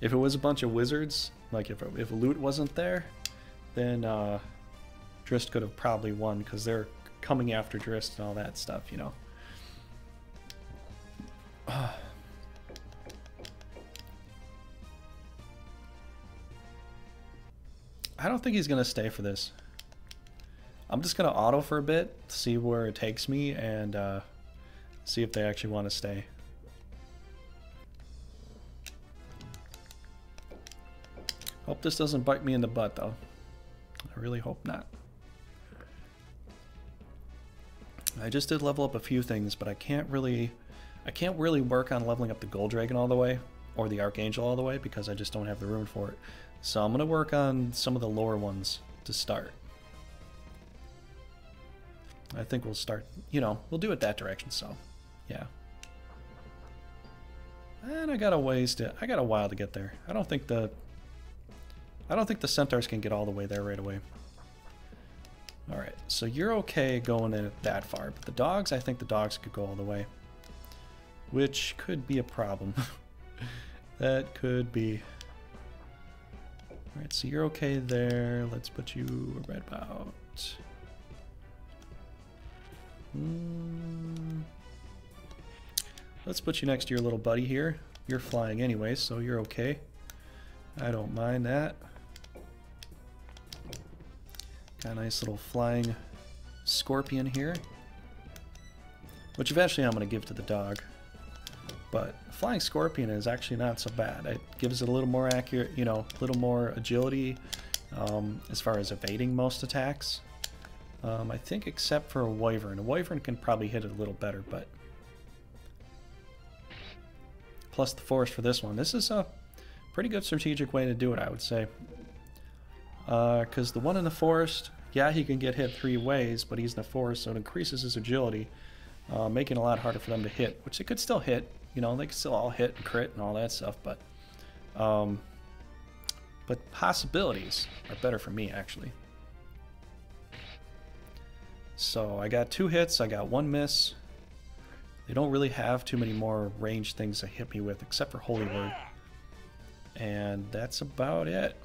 If it was a bunch of wizards, like if if Loot wasn't there, then uh, Dryst could have probably won because they're coming after Dryst and all that stuff, you know. I don't think he's gonna stay for this. I'm just gonna auto for a bit, see where it takes me, and uh, see if they actually want to stay. Hope this doesn't bite me in the butt, though. I really hope not. I just did level up a few things, but I can't really... I can't really work on leveling up the Gold Dragon all the way, or the Archangel all the way, because I just don't have the room for it. So I'm going to work on some of the lower ones to start. I think we'll start, you know, we'll do it that direction, so, yeah. And I got a ways to, I got a while to get there. I don't think the I don't think the centaurs can get all the way there right away. Alright, so you're okay going in that far, but the dogs, I think the dogs could go all the way. Which could be a problem. that could be... Alright, so you're okay there. Let's put you right about... Hmm. Let's put you next to your little buddy here. You're flying anyway, so you're okay. I don't mind that. Got a nice little flying scorpion here. Which eventually I'm going to give to the dog. But flying scorpion is actually not so bad. It gives it a little more accurate, you know, a little more agility um, as far as evading most attacks. Um, I think except for a wyvern. A wyvern can probably hit it a little better, but... Plus the forest for this one. This is a pretty good strategic way to do it, I would say. Because uh, the one in the forest, yeah, he can get hit three ways, but he's in the forest, so it increases his agility, uh, making it a lot harder for them to hit, which they could still hit. You know, they could still all hit and crit and all that stuff, but um, but possibilities are better for me, actually. So I got two hits, I got one miss. They don't really have too many more range things to hit me with, except for Holy Word. And that's about it.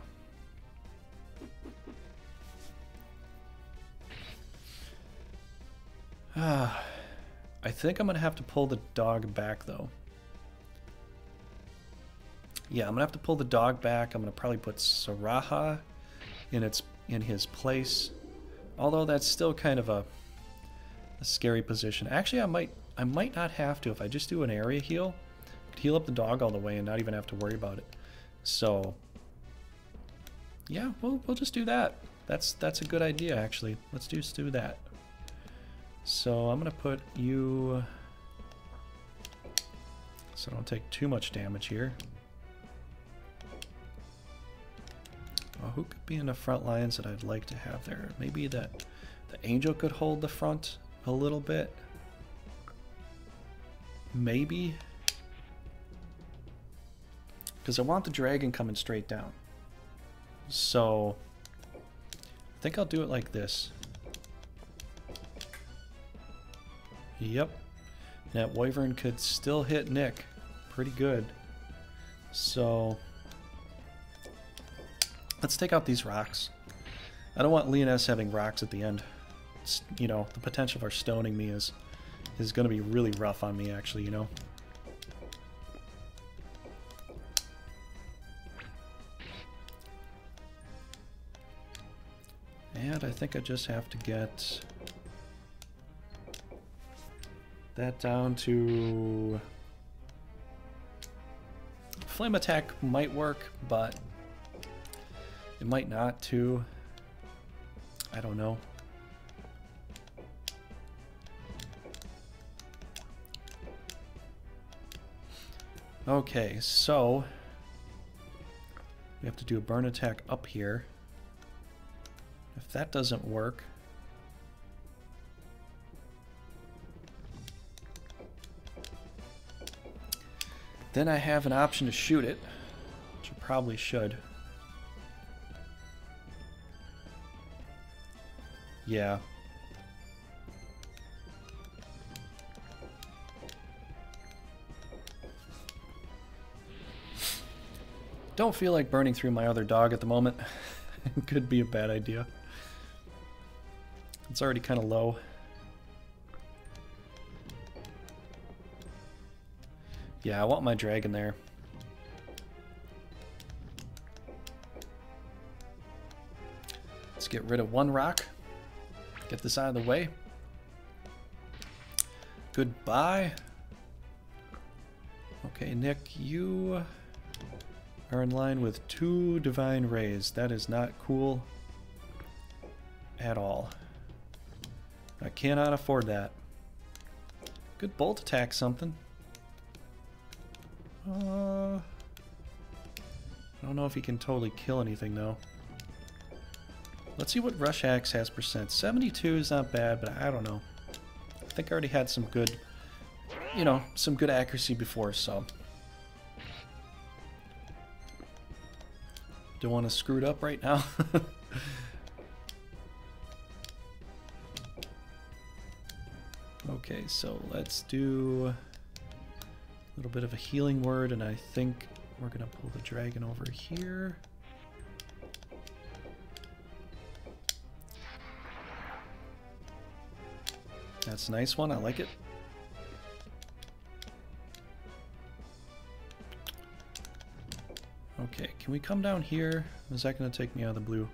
Ah, I think I'm going to have to pull the dog back, though. Yeah, I'm going to have to pull the dog back. I'm going to probably put Shiraha in its in his place. Although that's still kind of a, a scary position. Actually, I might I might not have to if I just do an area heal. Heal up the dog all the way and not even have to worry about it. So, yeah, we'll, we'll just do that. That's that's a good idea, actually. Let's just do that. So I'm going to put you... So I don't take too much damage here. Well, who could be in the front lines that I'd like to have there? Maybe that the angel could hold the front a little bit. Maybe. Because I want the dragon coming straight down. So I think I'll do it like this. Yep. That Wyvern could still hit Nick pretty good. So let's take out these rocks. I don't want Lyonesse having rocks at the end. It's, you know, the potential for stoning me is is going to be really rough on me, actually, you know. And I think I just have to get that down to... Flame attack might work, but it might not too. I don't know. Okay, so we have to do a burn attack up here. If that doesn't work, Then I have an option to shoot it, which I probably should. Yeah. Don't feel like burning through my other dog at the moment. Could be a bad idea. It's already kind of low. Yeah, I want my dragon there. Let's get rid of one rock. Get this out of the way. Goodbye. Okay, Nick, you are in line with two Divine Rays. That is not cool at all. I cannot afford that. Good bolt attack something. Uh, I don't know if he can totally kill anything though. Let's see what Rush Axe has percent. 72 is not bad, but I don't know. I think I already had some good, you know, some good accuracy before, so. Don't want to screw it up right now. okay, so let's do a little bit of a healing word, and I think we're going to pull the dragon over here. That's a nice one. I like it. Okay, can we come down here? Is that going to take me out of the blue?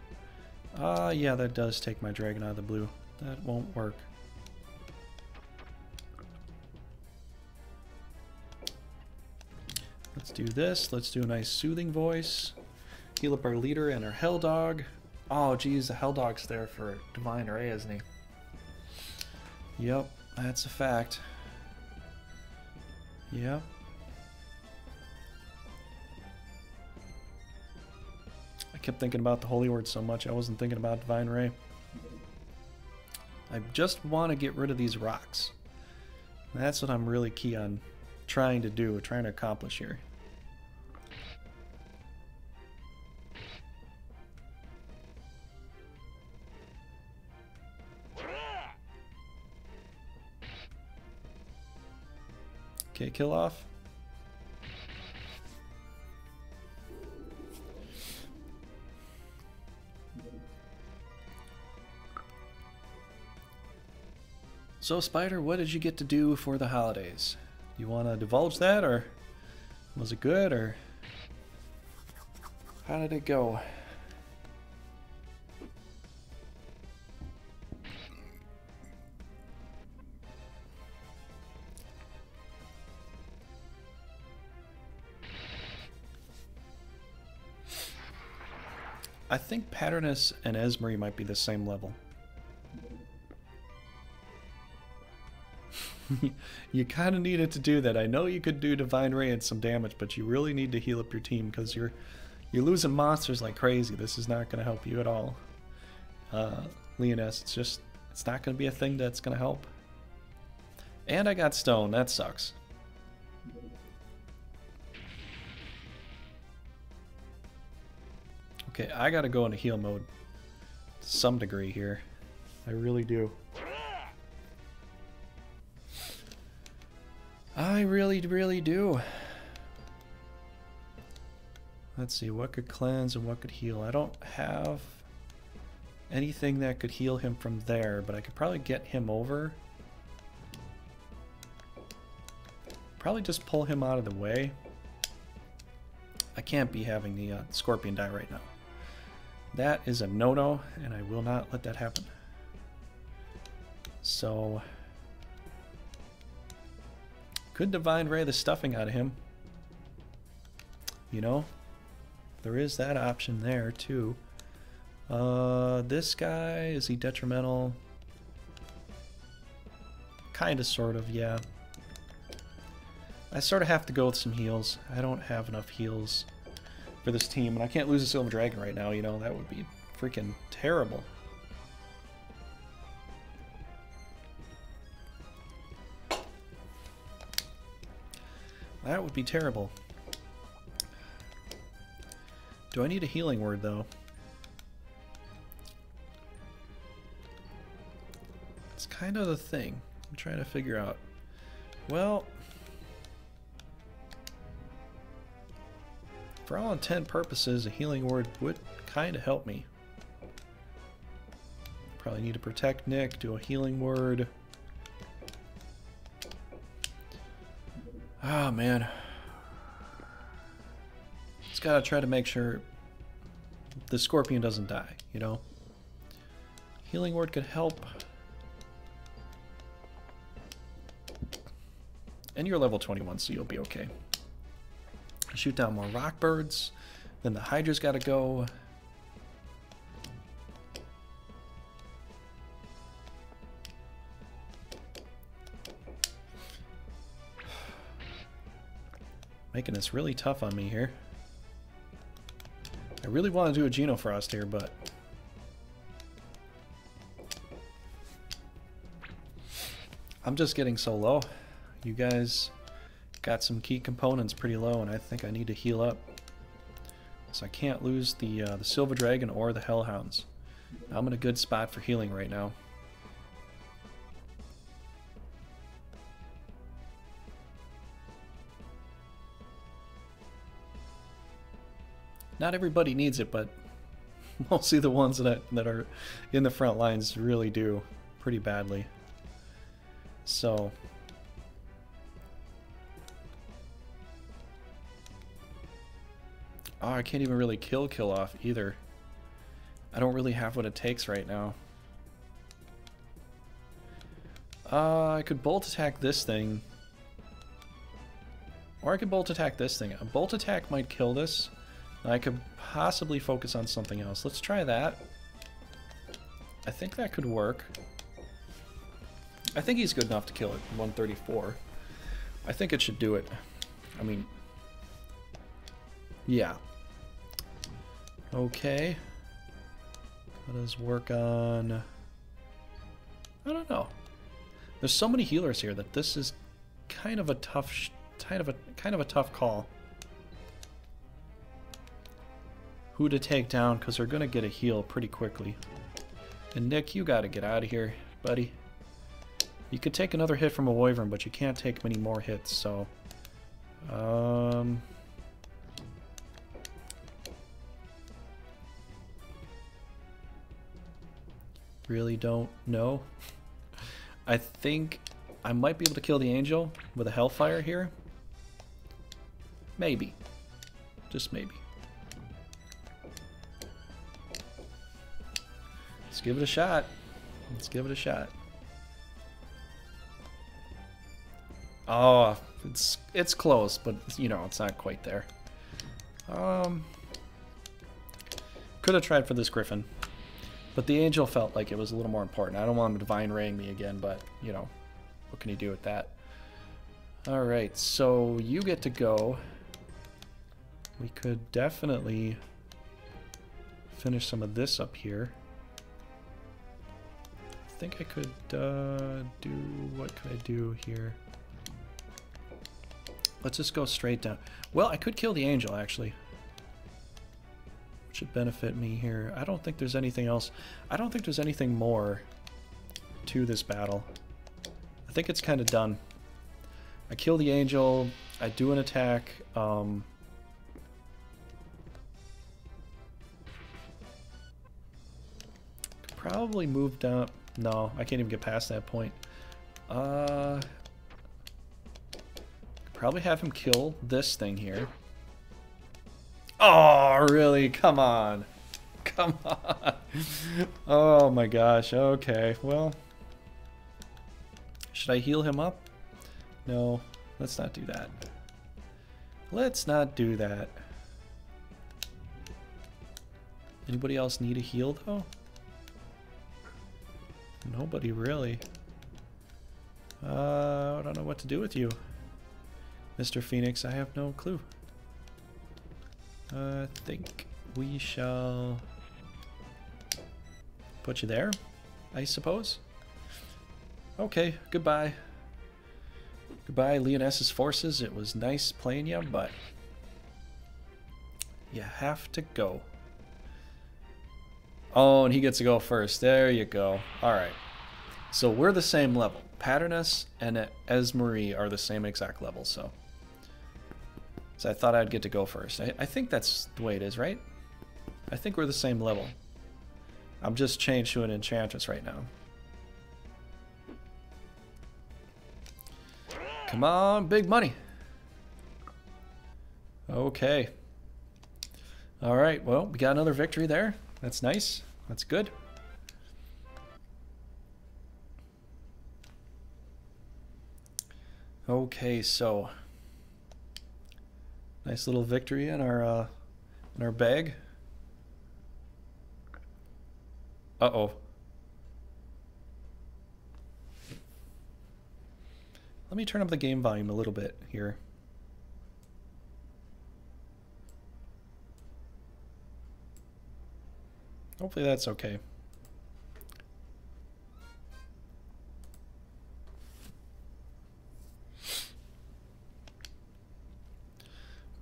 Ah, uh, yeah, that does take my dragon out of the blue. That won't work. Let's do this. Let's do a nice soothing voice. Heal up our leader and our hell dog. Oh, geez, the hell dog's there for Divine Ray, isn't he? Yep, that's a fact. Yep. I kept thinking about the Holy Word so much, I wasn't thinking about Divine Ray. I just want to get rid of these rocks. That's what I'm really key on trying to do, trying to accomplish here. Okay, kill off. So, Spider, what did you get to do for the holidays? You want to divulge that, or was it good, or how did it go? I think Patternus and Esmeree might be the same level. you kind of needed to do that. I know you could do Divine Ray and some damage, but you really need to heal up your team because you're you're losing monsters like crazy. This is not going to help you at all. Uh, Lyonesse, it's just, it's not going to be a thing that's going to help. And I got stone. That sucks. Okay, I gotta go into heal mode to some degree here. I really do. I really, really do. Let's see, what could cleanse and what could heal? I don't have anything that could heal him from there, but I could probably get him over. Probably just pull him out of the way. I can't be having the uh, scorpion die right now. That is a no-no, and I will not let that happen. So, could Divine Ray the stuffing out of him. You know, there is that option there too. Uh, this guy, is he detrimental? Kind of, sort of, yeah. I sort of have to go with some heals. I don't have enough heals for this team, and I can't lose a Silver Dragon right now, you know, that would be freaking terrible. That would be terrible. Do I need a healing word, though? It's kind of the thing. I'm trying to figure out. Well, for all intent purposes, a healing word would kind of help me. Probably need to protect Nick, do a healing word. Oh, man. Just gotta try to make sure the scorpion doesn't die, you know? Healing word could help. And you're level 21, so you'll be okay. Shoot down more rock birds. Then the Hydra's gotta go. Making this really tough on me here. I really want to do a Genofrost here, but... I'm just getting so low. You guys got some key components pretty low, and I think I need to heal up. So I can't lose the, uh, the Silver Dragon or the Hellhounds. I'm in a good spot for healing right now. Not everybody needs it, but mostly the ones that, that are in the front lines really do pretty badly. So... Oh, I can't even really kill kill off either. I don't really have what it takes right now. Uh, I could bolt attack this thing. Or I could bolt attack this thing. A bolt attack might kill this. I could possibly focus on something else. Let's try that. I think that could work. I think he's good enough to kill it. 134. I think it should do it. I mean, yeah. Okay. Let us work on... I don't know. There's so many healers here that this is kind of a tough, kind of a kind of a tough call. who to take down because they're going to get a heal pretty quickly. And Nick, you got to get out of here, buddy. You could take another hit from a Wyvern, but you can't take many more hits, so... Um... Really don't know. I think I might be able to kill the Angel with a Hellfire here. Maybe. Just maybe. Let's give it a shot. Let's give it a shot. Oh, it's it's close, but you know, it's not quite there. Um, could have tried for this Griffin, but the Angel felt like it was a little more important. I don't want him Divine Raying me again, but you know, what can you do with that? All right, so you get to go. We could definitely finish some of this up here I think I could uh, do... What could I do here? Let's just go straight down. Well, I could kill the angel, actually. Which would benefit me here. I don't think there's anything else. I don't think there's anything more to this battle. I think it's kind of done. I kill the angel. I do an attack. Um, probably move down no, I can't even get past that point. Uh, probably have him kill this thing here. Oh, really? Come on. Come on. Oh my gosh. Okay, well. Should I heal him up? No, let's not do that. Let's not do that. Anybody else need a heal though? Nobody really. Uh, I don't know what to do with you. Mr. Phoenix, I have no clue. I think we shall put you there, I suppose. Okay, goodbye. Goodbye, Lyonesse's forces. It was nice playing you, but you have to go. Oh, and he gets to go first. There you go. All right. So we're the same level. Patternus and Esmeree are the same exact level, so. So I thought I'd get to go first. I, I think that's the way it is, right? I think we're the same level. I'm just changed to an enchantress right now. Come on, big money. Okay. All right, well, we got another victory there. That's nice. That's good. Okay, so nice little victory in our uh, in our bag. Uh oh. Let me turn up the game volume a little bit here. Hopefully that's okay.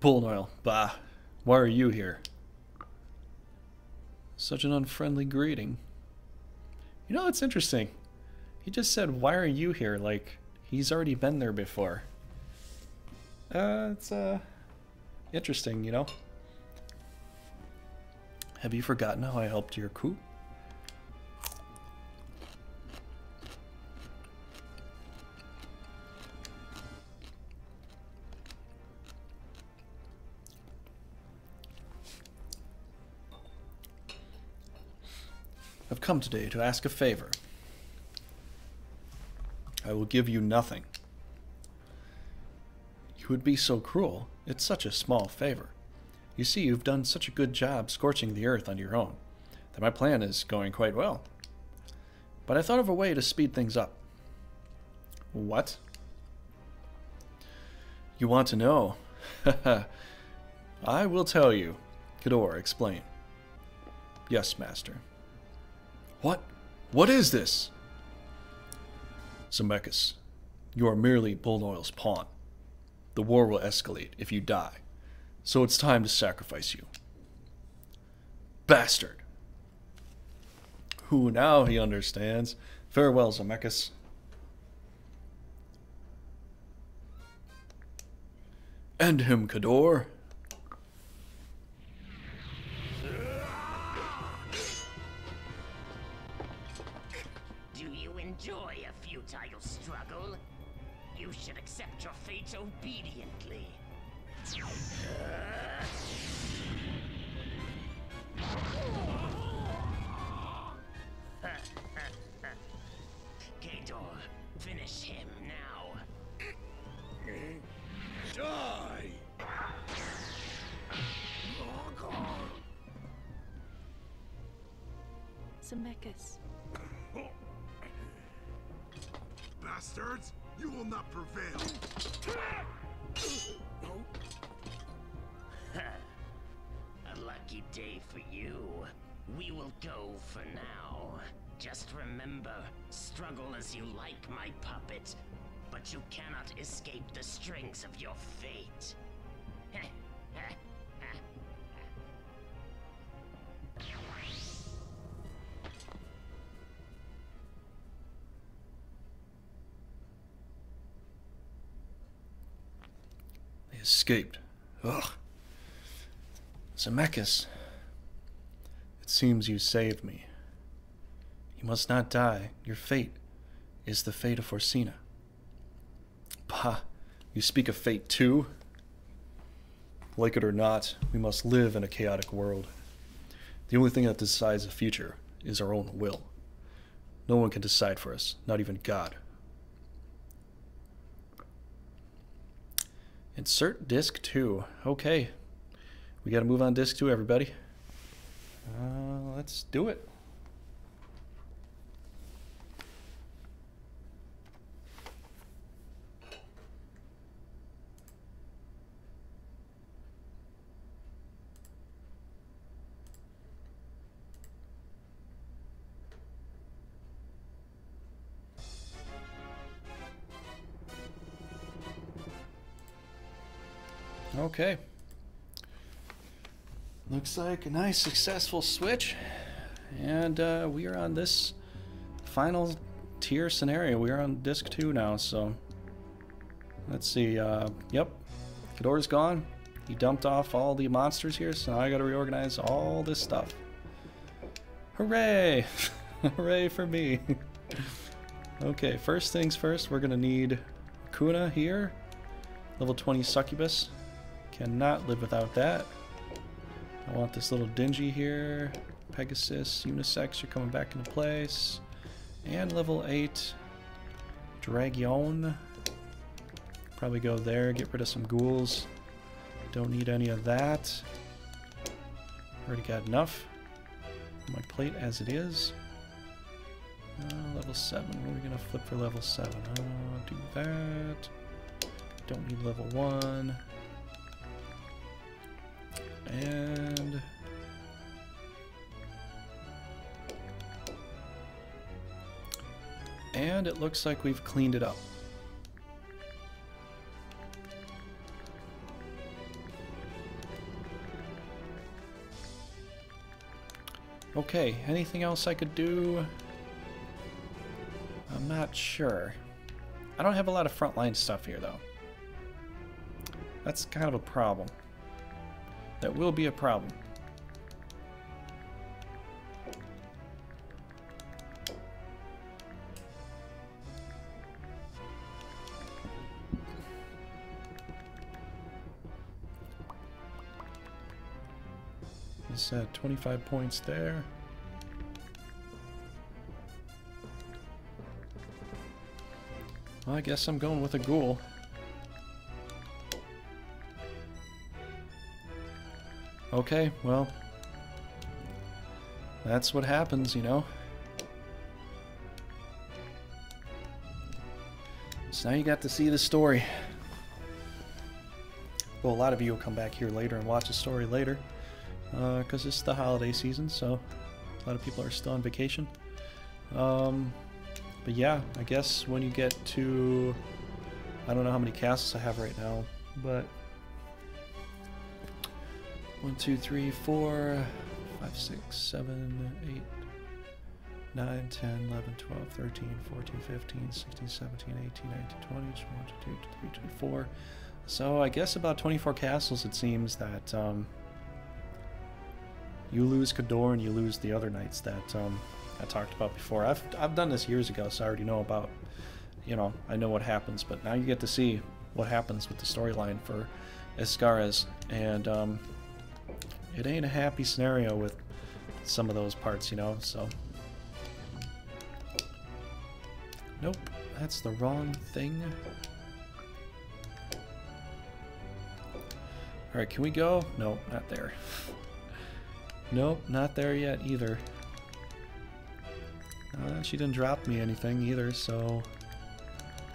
Bullnoil, bah. Why are you here? Such an unfriendly greeting. You know, it's interesting. He just said, why are you here? Like, he's already been there before. Uh, it's, uh, interesting, you know? Have you forgotten how I helped your coup? Come today to ask a favor. I will give you nothing. You would be so cruel. It's such a small favor. You see, you've done such a good job scorching the earth on your own that my plan is going quite well. But I thought of a way to speed things up. What? You want to know? I will tell you. Cador, explain. Yes, master. What? What is this? Zemeckis, you are merely Bullnoil's pawn. The war will escalate if you die, so it's time to sacrifice you. Bastard! Who now he understands. Farewell, Zemeckis. End him, Cador. Escaped. Ugh. Zemeckis. It seems you saved me. You must not die. Your fate is the fate of Forsena. Bah, you speak of fate too? Like it or not, we must live in a chaotic world. The only thing that decides the future is our own will. No one can decide for us, not even God. Insert disc 2. Okay. We got to move on disc 2, everybody. Uh, let's do it. Okay. Looks like a nice successful switch. And uh, we are on this final tier scenario. We are on disc 2 now, so... Let's see, uh, yep. Cador's gone. He dumped off all the monsters here, so now I gotta reorganize all this stuff. Hooray! Hooray for me! okay, first things first, we're gonna need Kuna here. Level 20 Succubus. Cannot live without that. I want this little Dingy here. Pegasus, Unisex, you're coming back into place. And level 8 Dragion. Probably go there, get rid of some ghouls. Don't need any of that. Already got enough. My plate as it is. Uh, level 7. What are we going to flip for level 7? Uh, do that. Don't need level 1. And... And it looks like we've cleaned it up. Okay, anything else I could do? I'm not sure. I don't have a lot of frontline stuff here, though. That's kind of a problem. That will be a problem. He's at uh, 25 points there. Well, I guess I'm going with a ghoul. Okay, well, that's what happens, you know. So now you got to see the story. Well, a lot of you will come back here later and watch the story later because uh, it's the holiday season, so a lot of people are still on vacation. Um, but yeah, I guess when you get to, I don't know how many castles I have right now, but 1, 2, 3, 4, 5, 6, 7, 8, 9, 10, 11, 12, 13, 14, 15, 16, 17, 18, 19, 20, 21, 22, 23, 24. So I guess about 24 castles it seems that um, you lose Cador and you lose the other knights that um, I talked about before. I've, I've done this years ago, so I already know about, you know, I know what happens, but now you get to see what happens with the storyline for Esgares, and um, it ain't a happy scenario with some of those parts, you know, so. Nope, that's the wrong thing. Alright, can we go? Nope, not there. Nope, not there yet either. Uh, she didn't drop me anything either, so...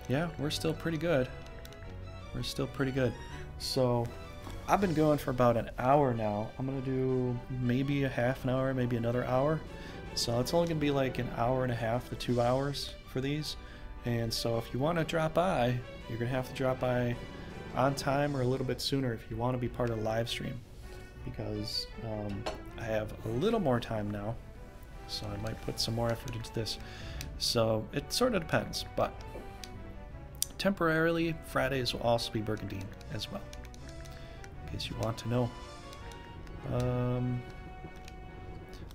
Yeah, we're still pretty good. We're still pretty good. So, I've been going for about an hour now. I'm to do maybe a half an hour, maybe another hour. So it's only to be like an hour and a half to two hours for these. And so if you want to drop by, you're to have to drop by on time or a little bit sooner if you want to be part of the live stream. Because um, I have a little more time now, so I might put some more effort into this. So it sort of depends, but temporarily, Fridays will also be Brigandine as well, case you want to know. Um,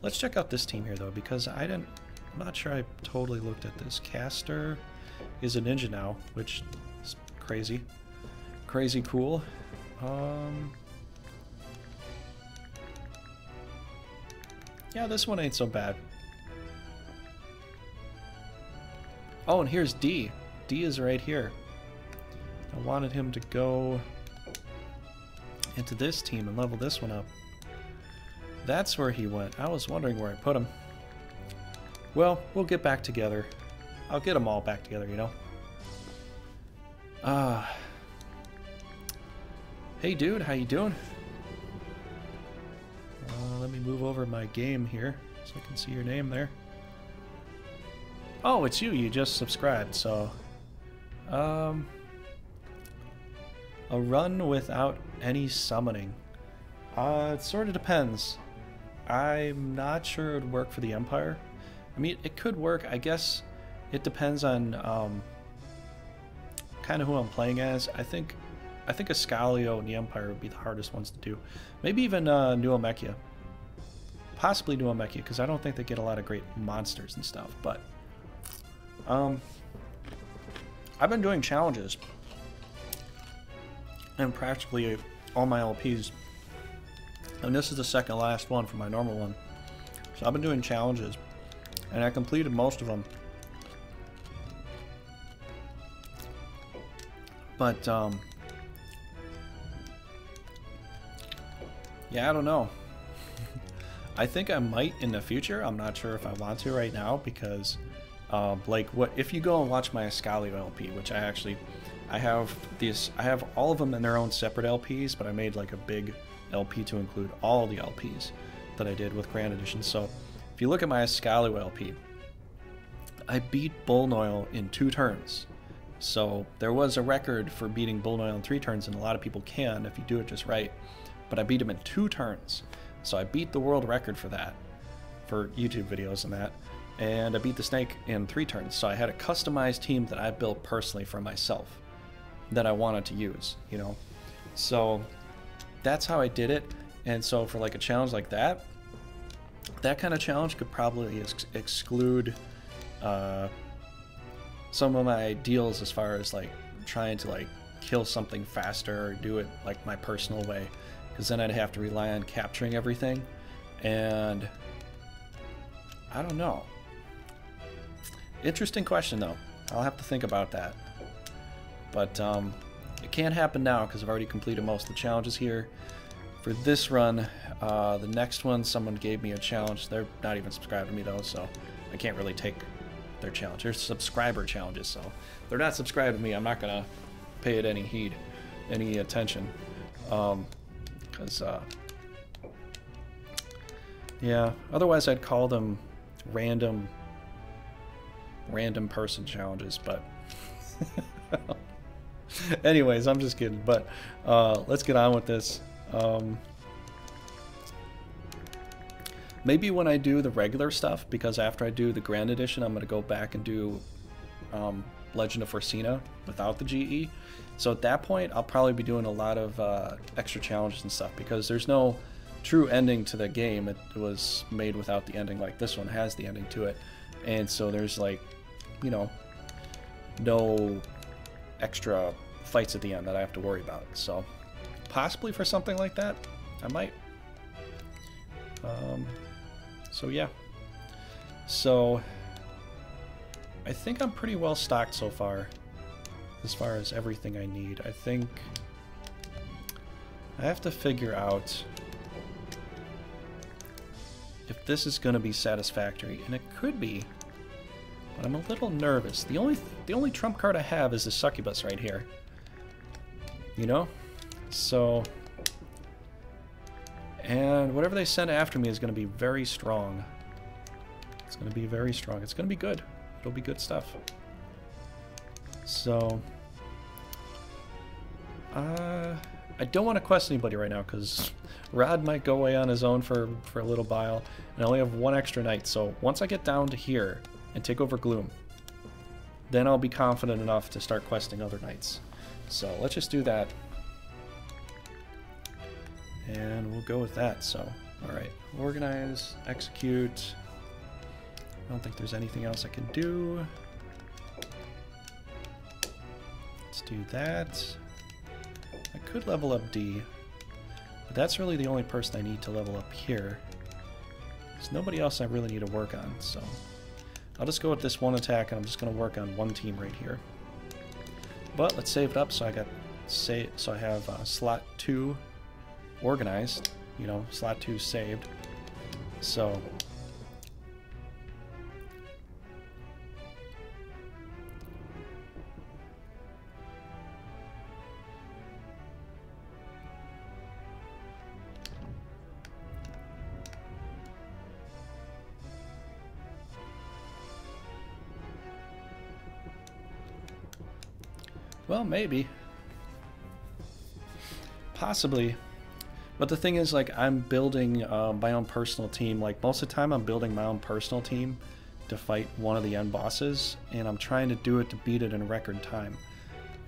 let's check out this team here, though, because I didn't, I'm not sure I totally looked at this. Caster is a ninja now, which is crazy. Crazy cool. Um, Yeah, this one ain't so bad. Oh, and here's D. D is right here. I wanted him to go into this team and level this one up. That's where he went. I was wondering where I put him. Well, we'll get back together. I'll get them all back together, you know? Ah. Uh, hey, dude, how you doing? Uh, let me move over my game here so I can see your name there. Oh, it's you. You just subscribed, so... Um... A run without any summoning. Uh, it sort of depends. I'm not sure it would work for the Empire. I mean, it could work. I guess it depends on um, kind of who I'm playing as. I think I think Iscalio and the Empire would be the hardest ones to do. Maybe even uh, New Almekia. Possibly New Almekia, because I don't think they get a lot of great monsters and stuff. But um, I've been doing challenges, and practically all my LPs. And this is the second last one for my normal one. So I've been doing challenges, and I completed most of them. But um, Yeah, I don't know. I think I might in the future. I'm not sure if I want to right now because, um, like, what if you go and watch my Iscalio LP, which I actually, I have these, I have all of them in their own separate LPs, but I made like a big LP to include all the LPs that I did with Grand Edition. So, if you look at my Iscalio LP, I beat Bullnoil in two turns. So there was a record for beating Bullnoil in three turns, and a lot of people can if you do it just right but I beat him in two turns. So I beat the world record for that, for YouTube videos and that. And I beat the snake in three turns. So I had a customized team that I built personally for myself that I wanted to use, you know? So that's how I did it. And so for like a challenge like that, that kind of challenge could probably ex exclude uh, some of my ideals as far as like trying to like kill something faster or do it like my personal way because then I'd have to rely on capturing everything. And I don't know. Interesting question, though. I'll have to think about that. But um, it can't happen now because I've already completed most of the challenges here. For this run, uh, the next one, someone gave me a challenge. They're not even subscribed to me, though, so I can't really take their challenge. They're subscriber challenges, so they're not subscribed to me. I'm not going to pay it any heed, any attention. Um, because, uh, yeah, otherwise I'd call them random, random person challenges, but anyways, I'm just kidding. But uh, let's get on with this. Um, maybe when I do the regular stuff, because after I do the Grand Edition, I'm going to go back and do um, Legend of Forsena without the GE. So at that point, I'll probably be doing a lot of uh, extra challenges and stuff because there's no true ending to the game. It was made without the ending, like this one has the ending to it. And so there's like, you know, no extra fights at the end that I have to worry about. So possibly for something like that, I might. Um, so yeah. So I think I'm pretty well stocked so far as far as everything I need. I think I have to figure out if this is going to be satisfactory, and it could be, but I'm a little nervous. The only the only trump card I have is the succubus right here. You know? So and whatever they send after me is going to be very strong. It's going to be very strong. It's going to be good. It'll be good stuff. So uh, I don't want to quest anybody right now because Rod might go away on his own for, for a little while. And I only have one extra night. So once I get down to here and take over Gloom, then I'll be confident enough to start questing other knights. So let's just do that. And we'll go with that. So, alright. Organize, execute. I don't think there's anything else I can do. Let's do that. I could level up D, but that's really the only person I need to level up here. There's nobody else I really need to work on, so I'll just go with this one attack and I'm just going to work on one team right here. But let's save it up so I got say so I have uh, slot 2 organized, you know, slot 2 saved. So maybe. Possibly. But the thing is, like, I'm building uh, my own personal team. Like, most of the time, I'm building my own personal team to fight one of the end bosses, and I'm trying to do it to beat it in record time.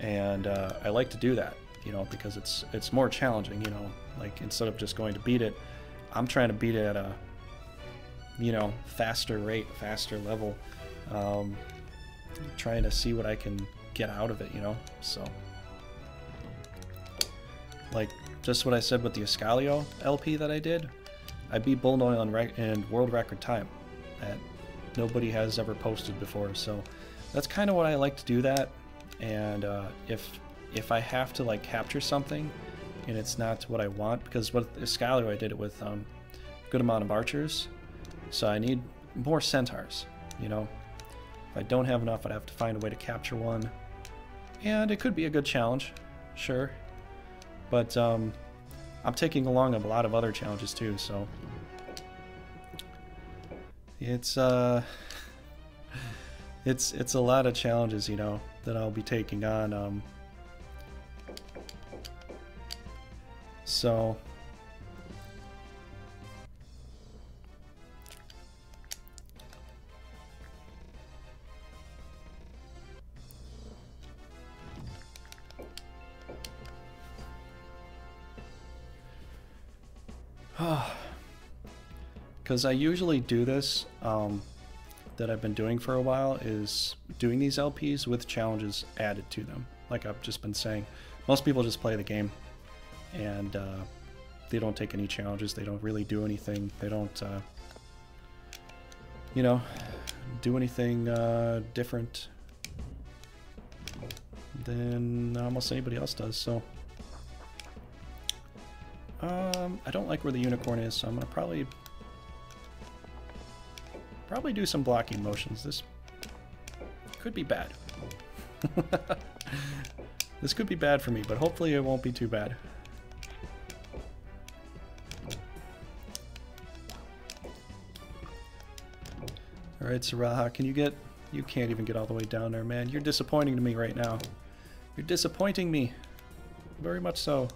And uh, I like to do that, you know, because it's it's more challenging, you know. Like instead of just going to beat it, I'm trying to beat it at a you know faster rate, faster level, um, trying to see what I can get out of it, you know. So like just what I said with the Iscalio LP that I did, I beat Bullnoil in, in world record time that nobody has ever posted before. So that's kind of what I like to do that. And uh, if if I have to like capture something and it's not what I want, because with Iscalio I did it with um, a good amount of archers, so I need more centaurs. You know, if I don't have enough, I'd have to find a way to capture one. And it could be a good challenge, sure. But um, I'm taking along a lot of other challenges too, so it's uh, it's it's a lot of challenges, you know, that I'll be taking on. Um, so because I usually do this um, that I've been doing for a while is doing these LPs with challenges added to them. Like I've just been saying, most people just play the game and uh, they don't take any challenges. They don't really do anything. They don't, uh, you know, do anything uh, different than almost anybody else does. So. Um, I don't like where the unicorn is, so I'm gonna probably probably do some blocking motions. This could be bad. this could be bad for me, but hopefully it won't be too bad. Alright, Shiraha, can you get... You can't even get all the way down there, man. You're disappointing to me right now. You're disappointing me. Very much so.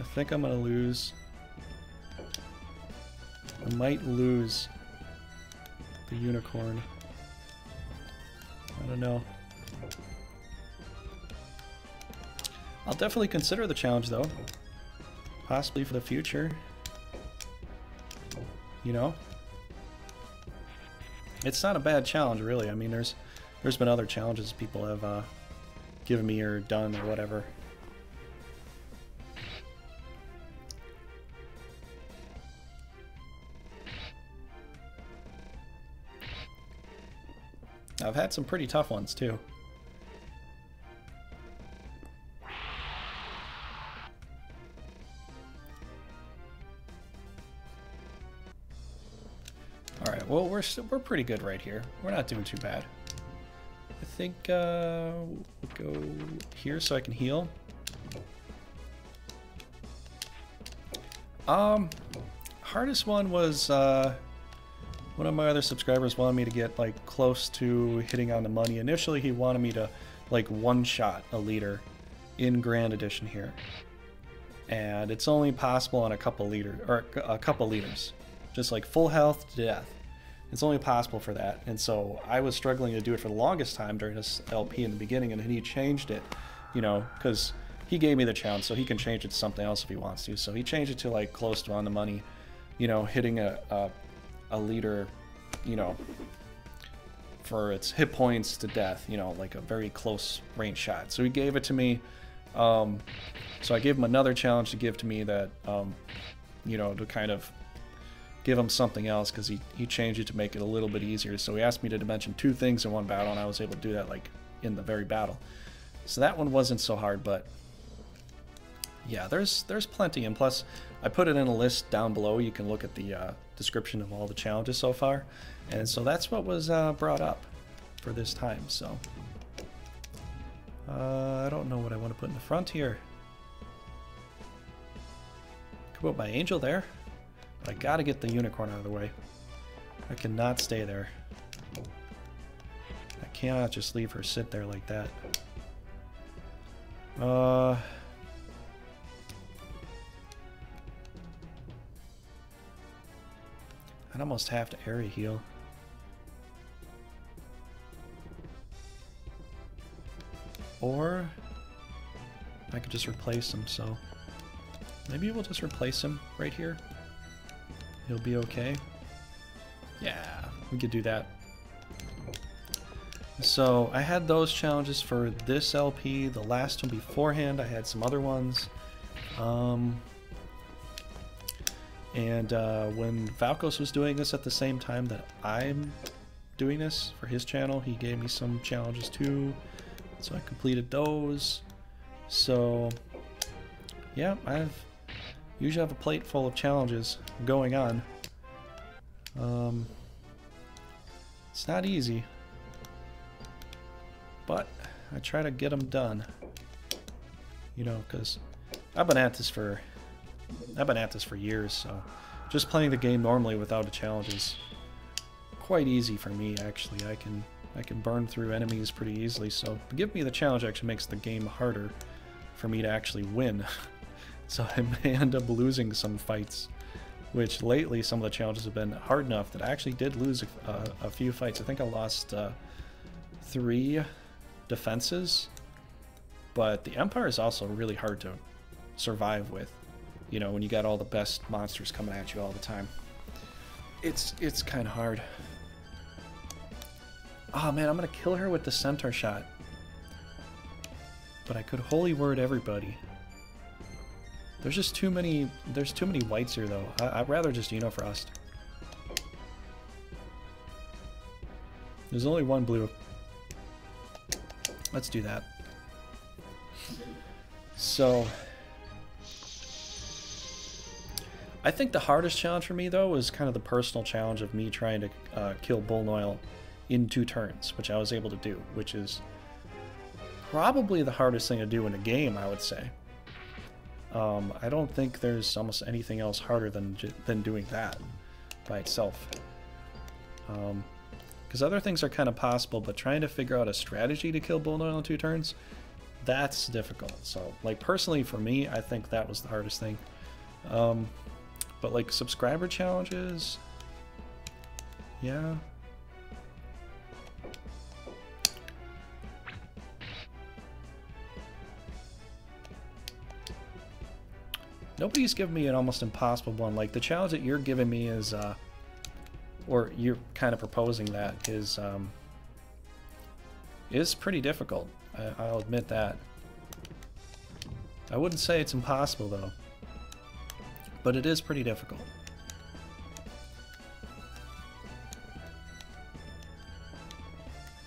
I think I'm gonna lose. I might lose the unicorn. I don't know. I'll definitely consider the challenge though. Possibly for the future. You know? It's not a bad challenge really. I mean there's there's been other challenges people have uh, given me or done or whatever. I've had some pretty tough ones too. Alright, well we're, we're pretty good right here. We're not doing too bad. I think uh, we'll go here so I can heal. Um, hardest one was uh, one of my other subscribers wanted me to get like close to hitting on the money. Initially, he wanted me to like one shot a leader in Grand Edition here, and it's only possible on a couple leader or a couple leaders, just like full health to death. It's only possible for that, and so I was struggling to do it for the longest time during this LP in the beginning, and then he changed it, you know, because he gave me the challenge, so he can change it to something else if he wants to. So he changed it to like close to on the money, you know, hitting a, a a leader, you know, for its hit points to death, you know, like a very close range shot. So he gave it to me. Um, so I gave him another challenge to give to me that, um, you know, to kind of give him something else because he, he changed it to make it a little bit easier. So he asked me to mention two things in one battle, and I was able to do that like in the very battle. So that one wasn't so hard, but yeah, there's there's plenty. And plus, I put it in a list down below. You can look at the uh, description of all the challenges so far. And so that's what was uh, brought up for this time. So uh, I don't know what I want to put in the front here. Could put my angel there, but I gotta get the unicorn out of the way. I cannot stay there. I cannot just leave her sit there like that. Uh... I'd almost have to area heal. Or I could just replace him, so... Maybe we'll just replace him right here. He'll be okay. Yeah, we could do that. So I had those challenges for this LP. The last one beforehand, I had some other ones. Um, and uh, when Valkos was doing this at the same time that I'm doing this for his channel, he gave me some challenges too. So I completed those. So yeah, I've usually have a plate full of challenges going on. Um, it's not easy, but I try to get them done. You know, because I've been at this for I've been at this for years, so just playing the game normally without a challenge is quite easy for me. Actually, I can I can burn through enemies pretty easily. So give me the challenge actually makes the game harder for me to actually win. so I may end up losing some fights, which lately some of the challenges have been hard enough that I actually did lose a, a few fights. I think I lost uh, three defenses, but the Empire is also really hard to survive with. You know, when you got all the best monsters coming at you all the time. It's it's kind of hard. Oh man, I'm gonna kill her with the centaur shot. But I could holy word everybody. There's just too many. There's too many whites here, though. I, would rather just Uno Frost. There's only one blue. Let's do that. So, I think the hardest challenge for me, though, was kind of the personal challenge of me trying to uh, kill Bullnoil in two turns, which I was able to do, which is probably the hardest thing to do in a game, I would say. Um, I don't think there's almost anything else harder than than doing that by itself. Because um, other things are kind of possible, but trying to figure out a strategy to kill Bull Bullnoil in two turns, that's difficult. So, like, personally for me, I think that was the hardest thing. Um, but, like, subscriber challenges, yeah, Nobody's given me an almost impossible one. Like, the challenge that you're giving me is, uh, or you're kind of proposing that, is, um, is pretty difficult. I, I'll admit that. I wouldn't say it's impossible, though. But it is pretty difficult.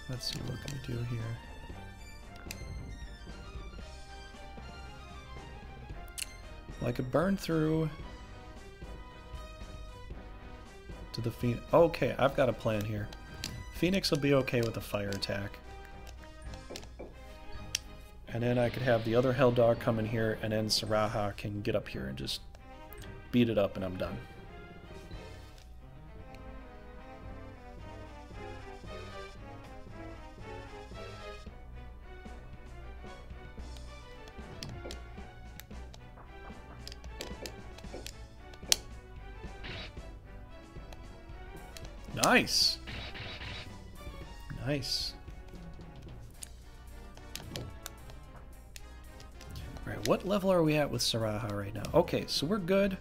Let's see, what can we do here? Well, I could burn through to the Phoenix. Okay, I've got a plan here. Phoenix will be okay with a fire attack. And then I could have the other Hell Dog come in here, and then Shiraha can get up here and just beat it up, and I'm done. Nice. Nice. Alright, what level are we at with Shiraha right now? Okay, so we're good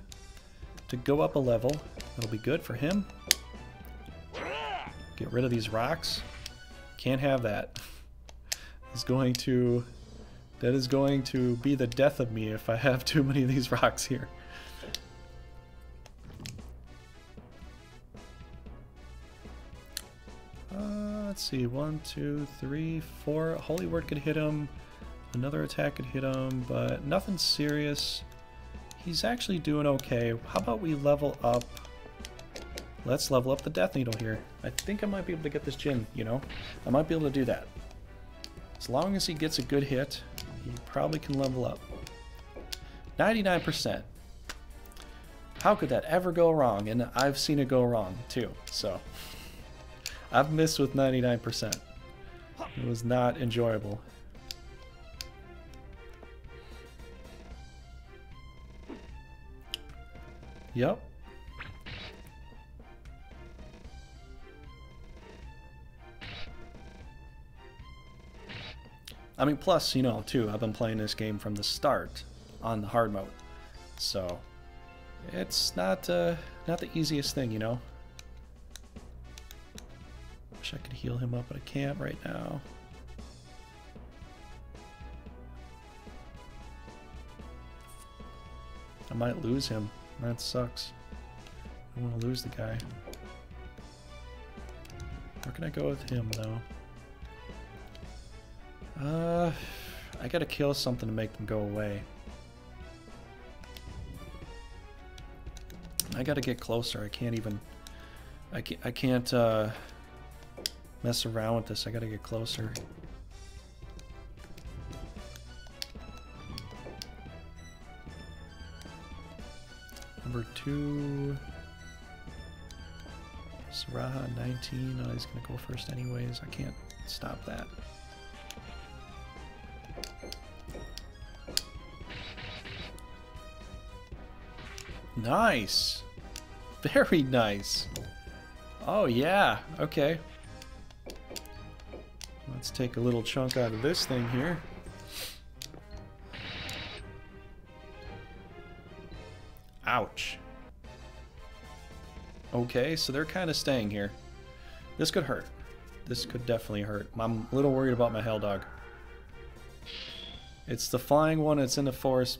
to go up a level. That'll be good for him. Get rid of these rocks. Can't have that. Is going to... That is going to be the death of me if I have too many of these rocks here. Uh, let's see, one, two, three, four. Holy Word could hit him. Another attack could hit him, but nothing serious. He's actually doing okay. How about we level up? Let's level up the Death Needle here. I think I might be able to get this Jin, you know? I might be able to do that. As long as he gets a good hit, he probably can level up. 99%. How could that ever go wrong? And I've seen it go wrong, too, so... I've missed with 99%. It was not enjoyable. Yep. I mean, plus, you know, too, I've been playing this game from the start on the hard mode. So, it's not, uh, not the easiest thing, you know? Wish I could heal him up, but I can't right now. I might lose him. That sucks. I want to lose the guy. Where can I go with him, though? Uh, I gotta kill something to make them go away. I gotta get closer. I can't even... I can't, I can't uh, mess around with this. I gotta get closer. Number two... Shiraha 19. Oh, he's gonna go first anyways. I can't stop that. Nice! Very nice! Oh yeah, okay. Let's take a little chunk out of this thing here. Okay, so they're kind of staying here. This could hurt. This could definitely hurt. I'm a little worried about my Hell Dog. It's the flying one. It's in the forest.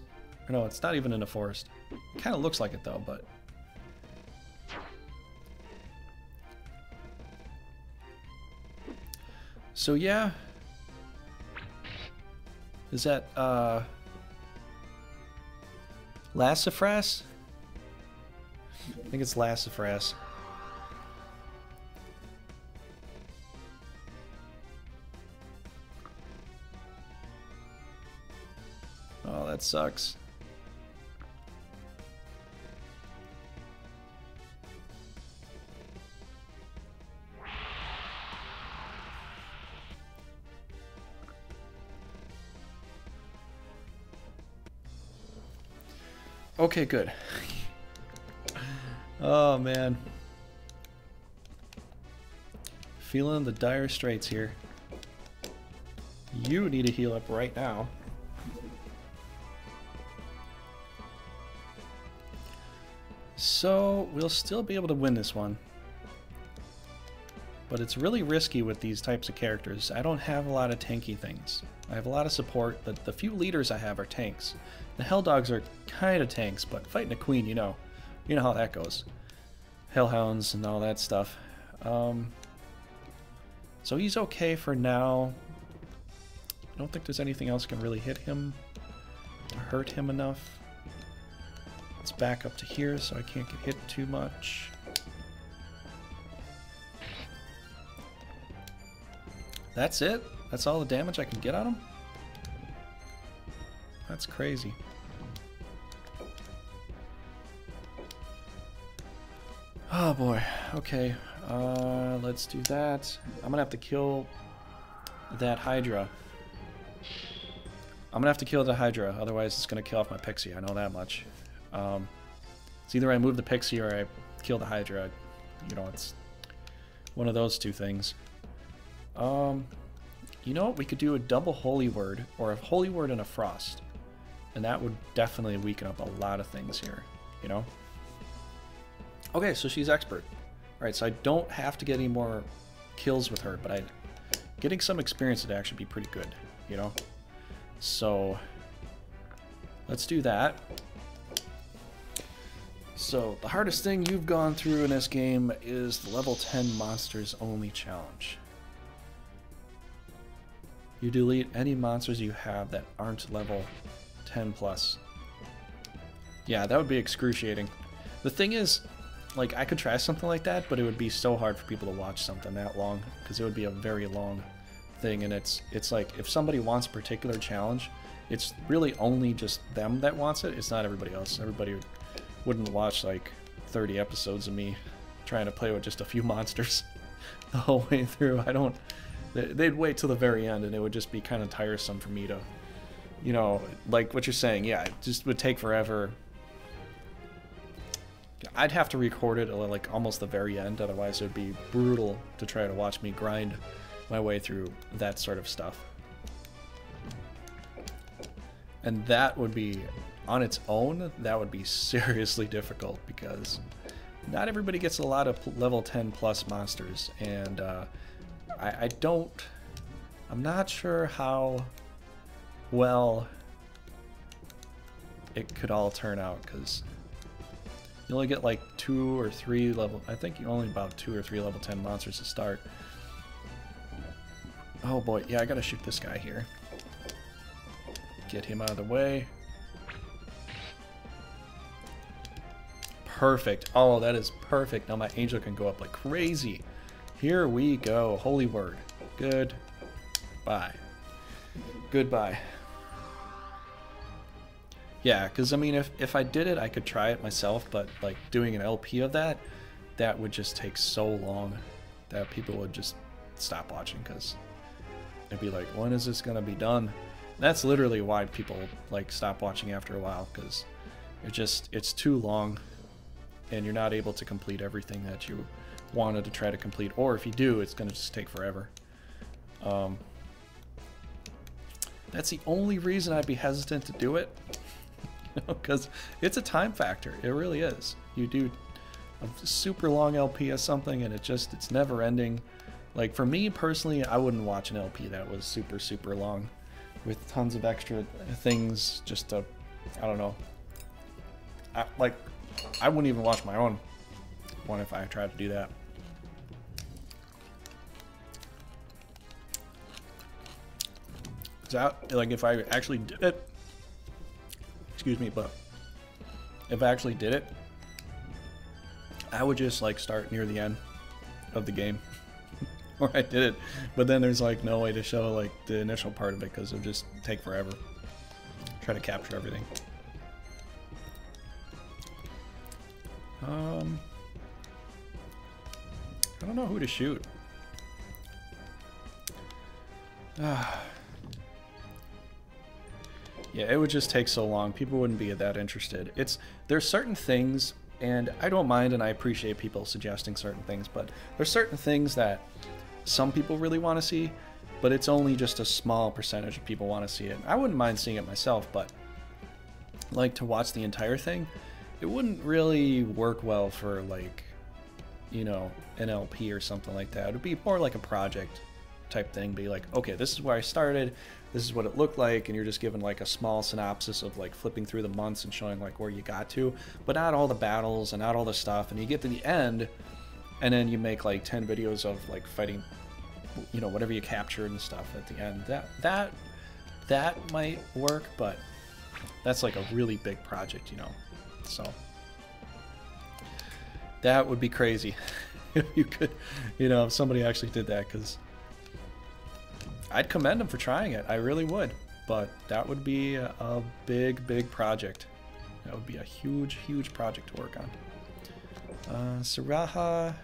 No, it's not even in the forest. Kind of looks like it though, but... So yeah. Is that, uh... Lassifras? I think it's Lassifras. Oh, that sucks. Okay, good. Oh, man. Feeling the dire straits here. You need to heal up right now. So, we'll still be able to win this one. But it's really risky with these types of characters. I don't have a lot of tanky things. I have a lot of support, but the few leaders I have are tanks. The Hell Dogs are kind of tanks, but fighting a queen, you know. You know how that goes. Hellhounds and all that stuff. Um, so he's okay for now. I don't think there's anything else can really hit him hurt him enough. Let's back up to here so I can't get hit too much. That's it? That's all the damage I can get on him? That's crazy. Oh boy. Okay. Uh, let's do that. I'm gonna have to kill that Hydra. I'm gonna have to kill the Hydra, otherwise it's gonna kill off my Pixie, I know that much. Um, it's either I move the Pixie or I kill the Hydra. You know, it's one of those two things. Um, you know what? We could do a double Holy Word, or a Holy Word and a Frost. And that would definitely weaken up a lot of things here, you know? Okay, so she's expert. Alright, so I don't have to get any more kills with her, but I getting some experience would actually be pretty good, you know? So, let's do that. So, the hardest thing you've gone through in this game is the level 10 monsters only challenge. You delete any monsters you have that aren't level 10 plus. Yeah, that would be excruciating. The thing is, like, I could try something like that, but it would be so hard for people to watch something that long, because it would be a very long thing, and it's it's like, if somebody wants a particular challenge, it's really only just them that wants it, it's not everybody else. Everybody wouldn't watch, like, 30 episodes of me trying to play with just a few monsters the whole way through. I don't... They'd wait till the very end, and it would just be kind of tiresome for me to, you know, like what you're saying. Yeah, it just would take forever. I'd have to record it at like almost the very end, otherwise it would be brutal to try to watch me grind my way through that sort of stuff. And that would be, on its own, that would be seriously difficult because not everybody gets a lot of level 10 plus monsters. And uh, I, I don't, I'm not sure how well it could all turn out because you only get like two or three level, I think you only about two or three level 10 monsters to start. Oh boy, yeah, I gotta shoot this guy here. Get him out of the way. Perfect. Oh, that is perfect. Now my angel can go up like crazy. Here we go. Holy word. Good. Bye. Goodbye. Yeah, because I mean, if, if I did it, I could try it myself, but like doing an LP of that, that would just take so long that people would just stop watching because they'd be like, when is this going to be done? that's literally why people like stop watching after a while because it just it's too long and you're not able to complete everything that you wanted to try to complete or if you do it's going to just take forever um, that's the only reason I'd be hesitant to do it because it's a time factor it really is you do a super long LP as something and it just it's never ending like for me personally I wouldn't watch an LP that was super super long with tons of extra things just to, I don't know. I, like, I wouldn't even watch my own one if I tried to do that. That, like, if I actually did it, excuse me, but if I actually did it, I would just, like, start near the end of the game. or I did it. But then there's like no way to show like the initial part of it because it would just take forever. Try to capture everything. Um, I don't know who to shoot. Ah. Yeah, it would just take so long. People wouldn't be that interested. It's there's certain things, and I don't mind, and I appreciate people suggesting certain things, but there's certain things that some people really want to see, but it's only just a small percentage of people want to see it. I wouldn't mind seeing it myself, but like to watch the entire thing, it wouldn't really work well for like, you know, an LP or something like that. It would be more like a project type thing. Be like, okay, this is where I started. This is what it looked like, and you're just given like a small synopsis of like flipping through the months and showing like where you got to, but not all the battles and not all the stuff. And you get to the end, and then you make like 10 videos of like fighting you know whatever you capture and stuff at the end that that that might work but that's like a really big project you know so that would be crazy if you could you know if somebody actually did that because I'd commend them for trying it I really would but that would be a, big big project that would be a huge huge project to work on uh, Shiraha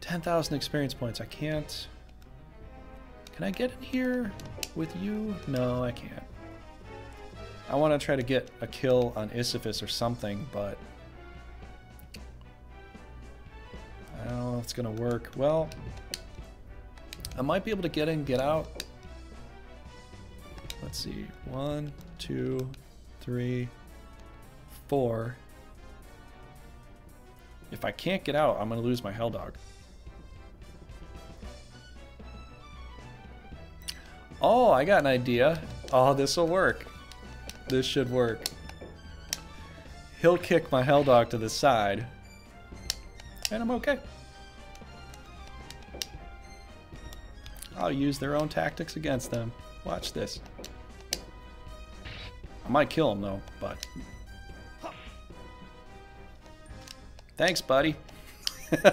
10,000 experience points. I can't... Can I get in here with you? No, I can't. I want to try to get a kill on Isiphus or something, but... I don't know if it's going to work. Well, I might be able to get in, get out. Let's see. One, two, three, four. If I can't get out, I'm going to lose my Hell Dog. Oh, I got an idea. Oh, this will work. This should work. He'll kick my Hell Dog to the side. And I'm okay. I'll use their own tactics against them. Watch this. I might kill him though, but... Thanks, buddy.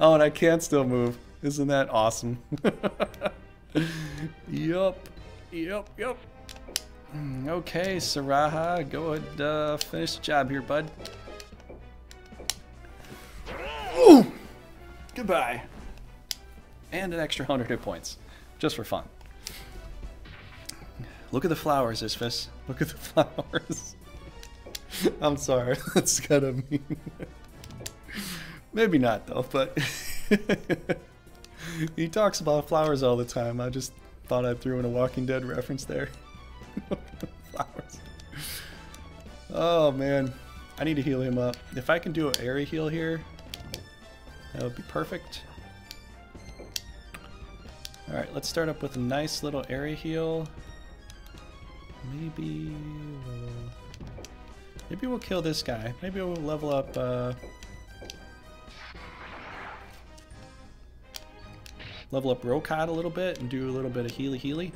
oh, and I can still move. Isn't that awesome? yup. Yup, yup. Okay, Shiraha, go ahead, uh, finish the job here, bud. Ooh! Goodbye. And an extra 100 hit points, just for fun. Look at the flowers, Isiphus. Look at the flowers. I'm sorry, that's kind of mean. Maybe not, though, but... he talks about flowers all the time. I just thought I threw in a Walking Dead reference there. Flowers. Oh man, I need to heal him up. If I can do an area heal here, that would be perfect. Alright, let's start up with a nice little area heal. Maybe we'll, maybe we'll kill this guy. Maybe we'll level up uh, level up Roecod a little bit and do a little bit of Healy Healy.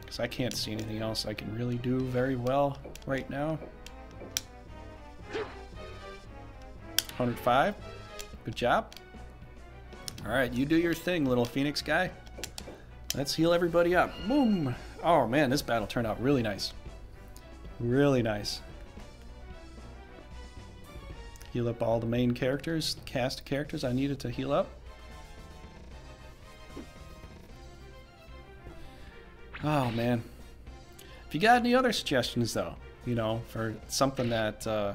Because I can't see anything else I can really do very well right now. 105. Good job. Alright, you do your thing, little Phoenix guy. Let's heal everybody up. Boom! Oh man, this battle turned out really nice. Really nice. Heal up all the main characters, cast characters I needed to heal up. Oh man. If you got any other suggestions though, you know, for something that, uh,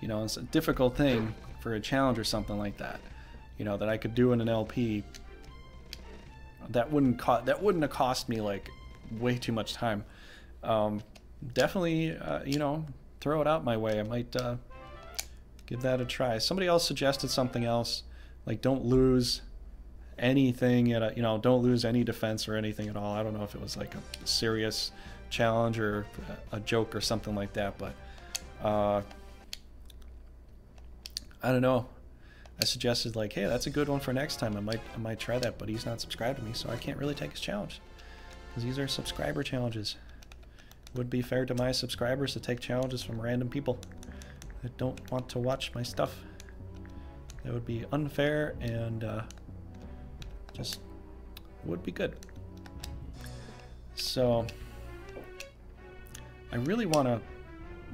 you know, it's a difficult thing for a challenge or something like that, you know, that I could do in an LP, that wouldn't cost that wouldn't have cost me like way too much time. Um, definitely, uh, you know, throw it out my way. I might uh, give that a try. Somebody else suggested something else, like don't lose anything at a, you know don't lose any defense or anything at all i don't know if it was like a serious challenge or a joke or something like that but uh, i don't know i suggested like hey that's a good one for next time i might i might try that but he's not subscribed to me so i can't really take his challenge because these are subscriber challenges it would be fair to my subscribers to take challenges from random people that don't want to watch my stuff that would be unfair and uh, just would be good. So I really want to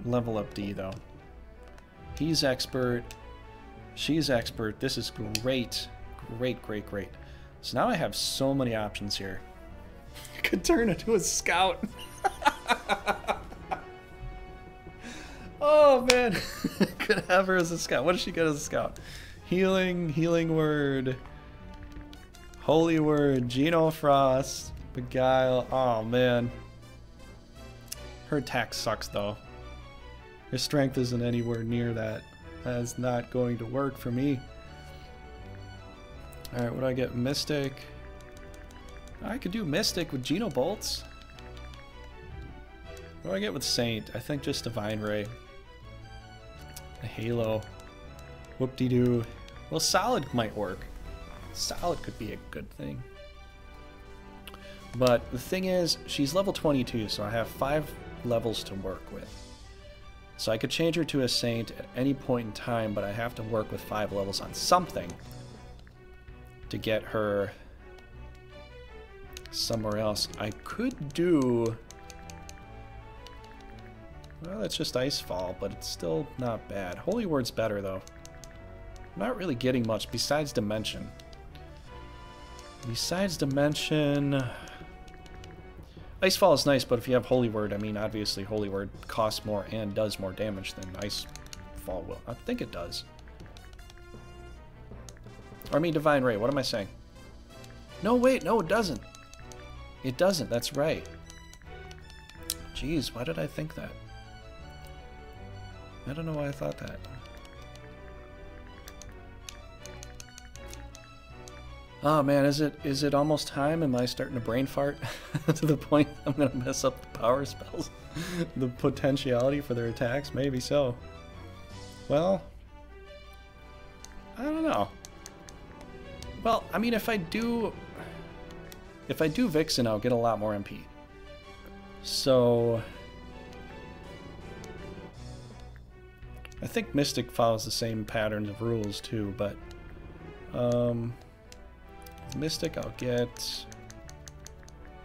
level up D though. He's expert. She's expert. This is great. Great, great, great. So now I have so many options here. I could turn into a scout. oh man. could have her as a scout. What does she get as a scout? Healing, healing word. Holy Word, Geno Frost, Beguile. Oh man. Her attack sucks though. Her strength isn't anywhere near that. That's not going to work for me. Alright, what do I get? Mystic. I could do Mystic with Geno Bolts. What do I get with Saint? I think just Divine Ray. A Halo. Whoop-de-doo. Well, Solid might work. Solid could be a good thing. But the thing is, she's level 22, so I have five levels to work with. So I could change her to a saint at any point in time, but I have to work with five levels on something to get her somewhere else. I could do... Well, it's just Icefall, but it's still not bad. Holy Word's better, though. I'm not really getting much besides Dimension. Besides Dimension... Icefall is nice, but if you have Holy Word, I mean, obviously Holy Word costs more and does more damage than Icefall will. I think it does. Or I mean Divine Ray, what am I saying? No, wait, no, it doesn't. It doesn't, that's right. Jeez, why did I think that? I don't know why I thought that. Oh man, is it is it almost time? Am I starting to brain fart to the point I'm gonna mess up the power spells? the potentiality for their attacks? Maybe so. Well, I don't know. Well, I mean, if I do, if I do Vixen, I'll get a lot more MP. So, I think Mystic follows the same patterns of rules too, but um. Mystic, I'll get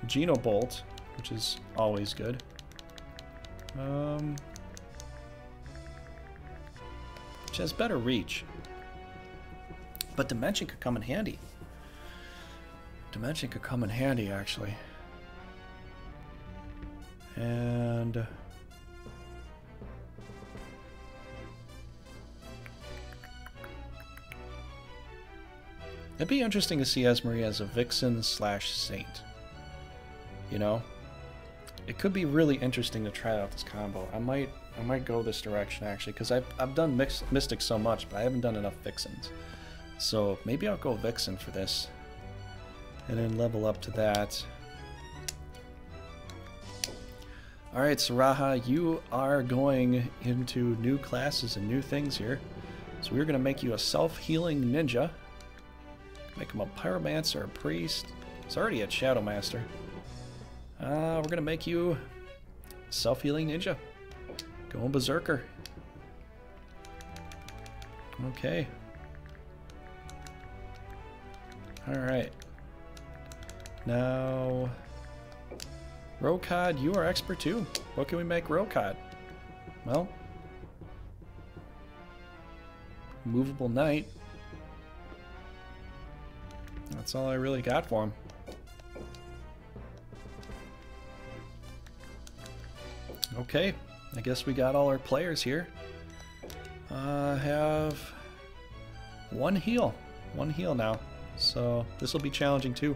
Geno Bolt, which is always good. Um, which has better reach. But Dimension could come in handy. Dimension could come in handy, actually. And... It'd be interesting to see Esmeree as a Vixen slash Saint. You know? it could be really interesting to try out this combo. I might I might go this direction actually because I've, I've done mix, Mystic so much, but I haven't done enough Vixens. So maybe I'll go Vixen for this. And then level up to that. Alright, Shiraha, you are going into new classes and new things here. So we're going to make you a self-healing ninja. Make him a pyromancer, a priest. He's already a shadow master. Uh, we're to make you self-healing ninja. Going berserker. Okay. Alright. Now... Roecod, you are expert too. What can we make Roecod? Well... Movable Knight. That's all I really got for him. Okay, I guess we got all our players here. Uh, have one heal. One heal now. So this will be challenging too.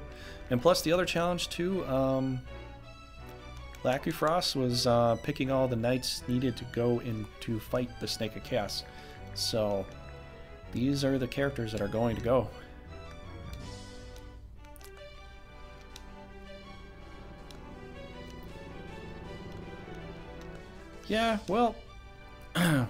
And plus the other challenge too, um, Frost was uh, picking all the knights needed to go in to fight the Snake of Chaos. So these are the characters that are going to go. Yeah, well...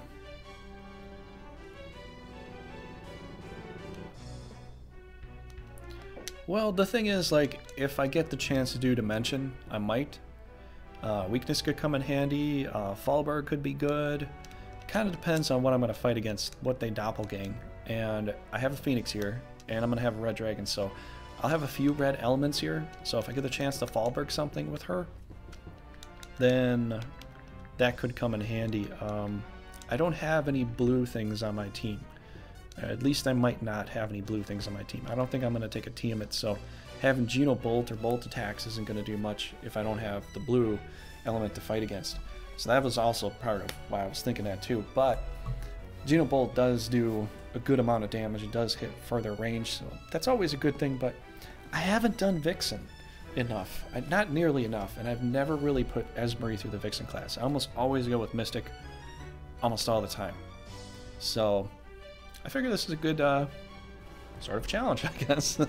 well, the thing is, like, if I get the chance to do Dimension, I might. Uh, weakness could come in handy, uh, Fallberg could be good. Kind of depends on what I'm going to fight against, what they doppelgang. And I have a Phoenix here, and I'm going to have a Red Dragon, so I'll have a few red elements here. So if I get the chance to Fallberg something with her, then that could come in handy. Um, I don't have any blue things on my team. At least I might not have any blue things on my team. I don't think I'm going to take a Tiamat, so having Geno Bolt or Bolt attacks isn't going to do much if I don't have the blue element to fight against. So that was also part of why I was thinking that too. But Geno Bolt does do a good amount of damage. It does hit further range, so that's always a good thing. But I haven't done Vixen enough. Not nearly enough, and I've never really put Esmeree through the Vixen class. I almost always go with Mystic almost all the time. So I figure this is a good uh, sort of challenge, I guess.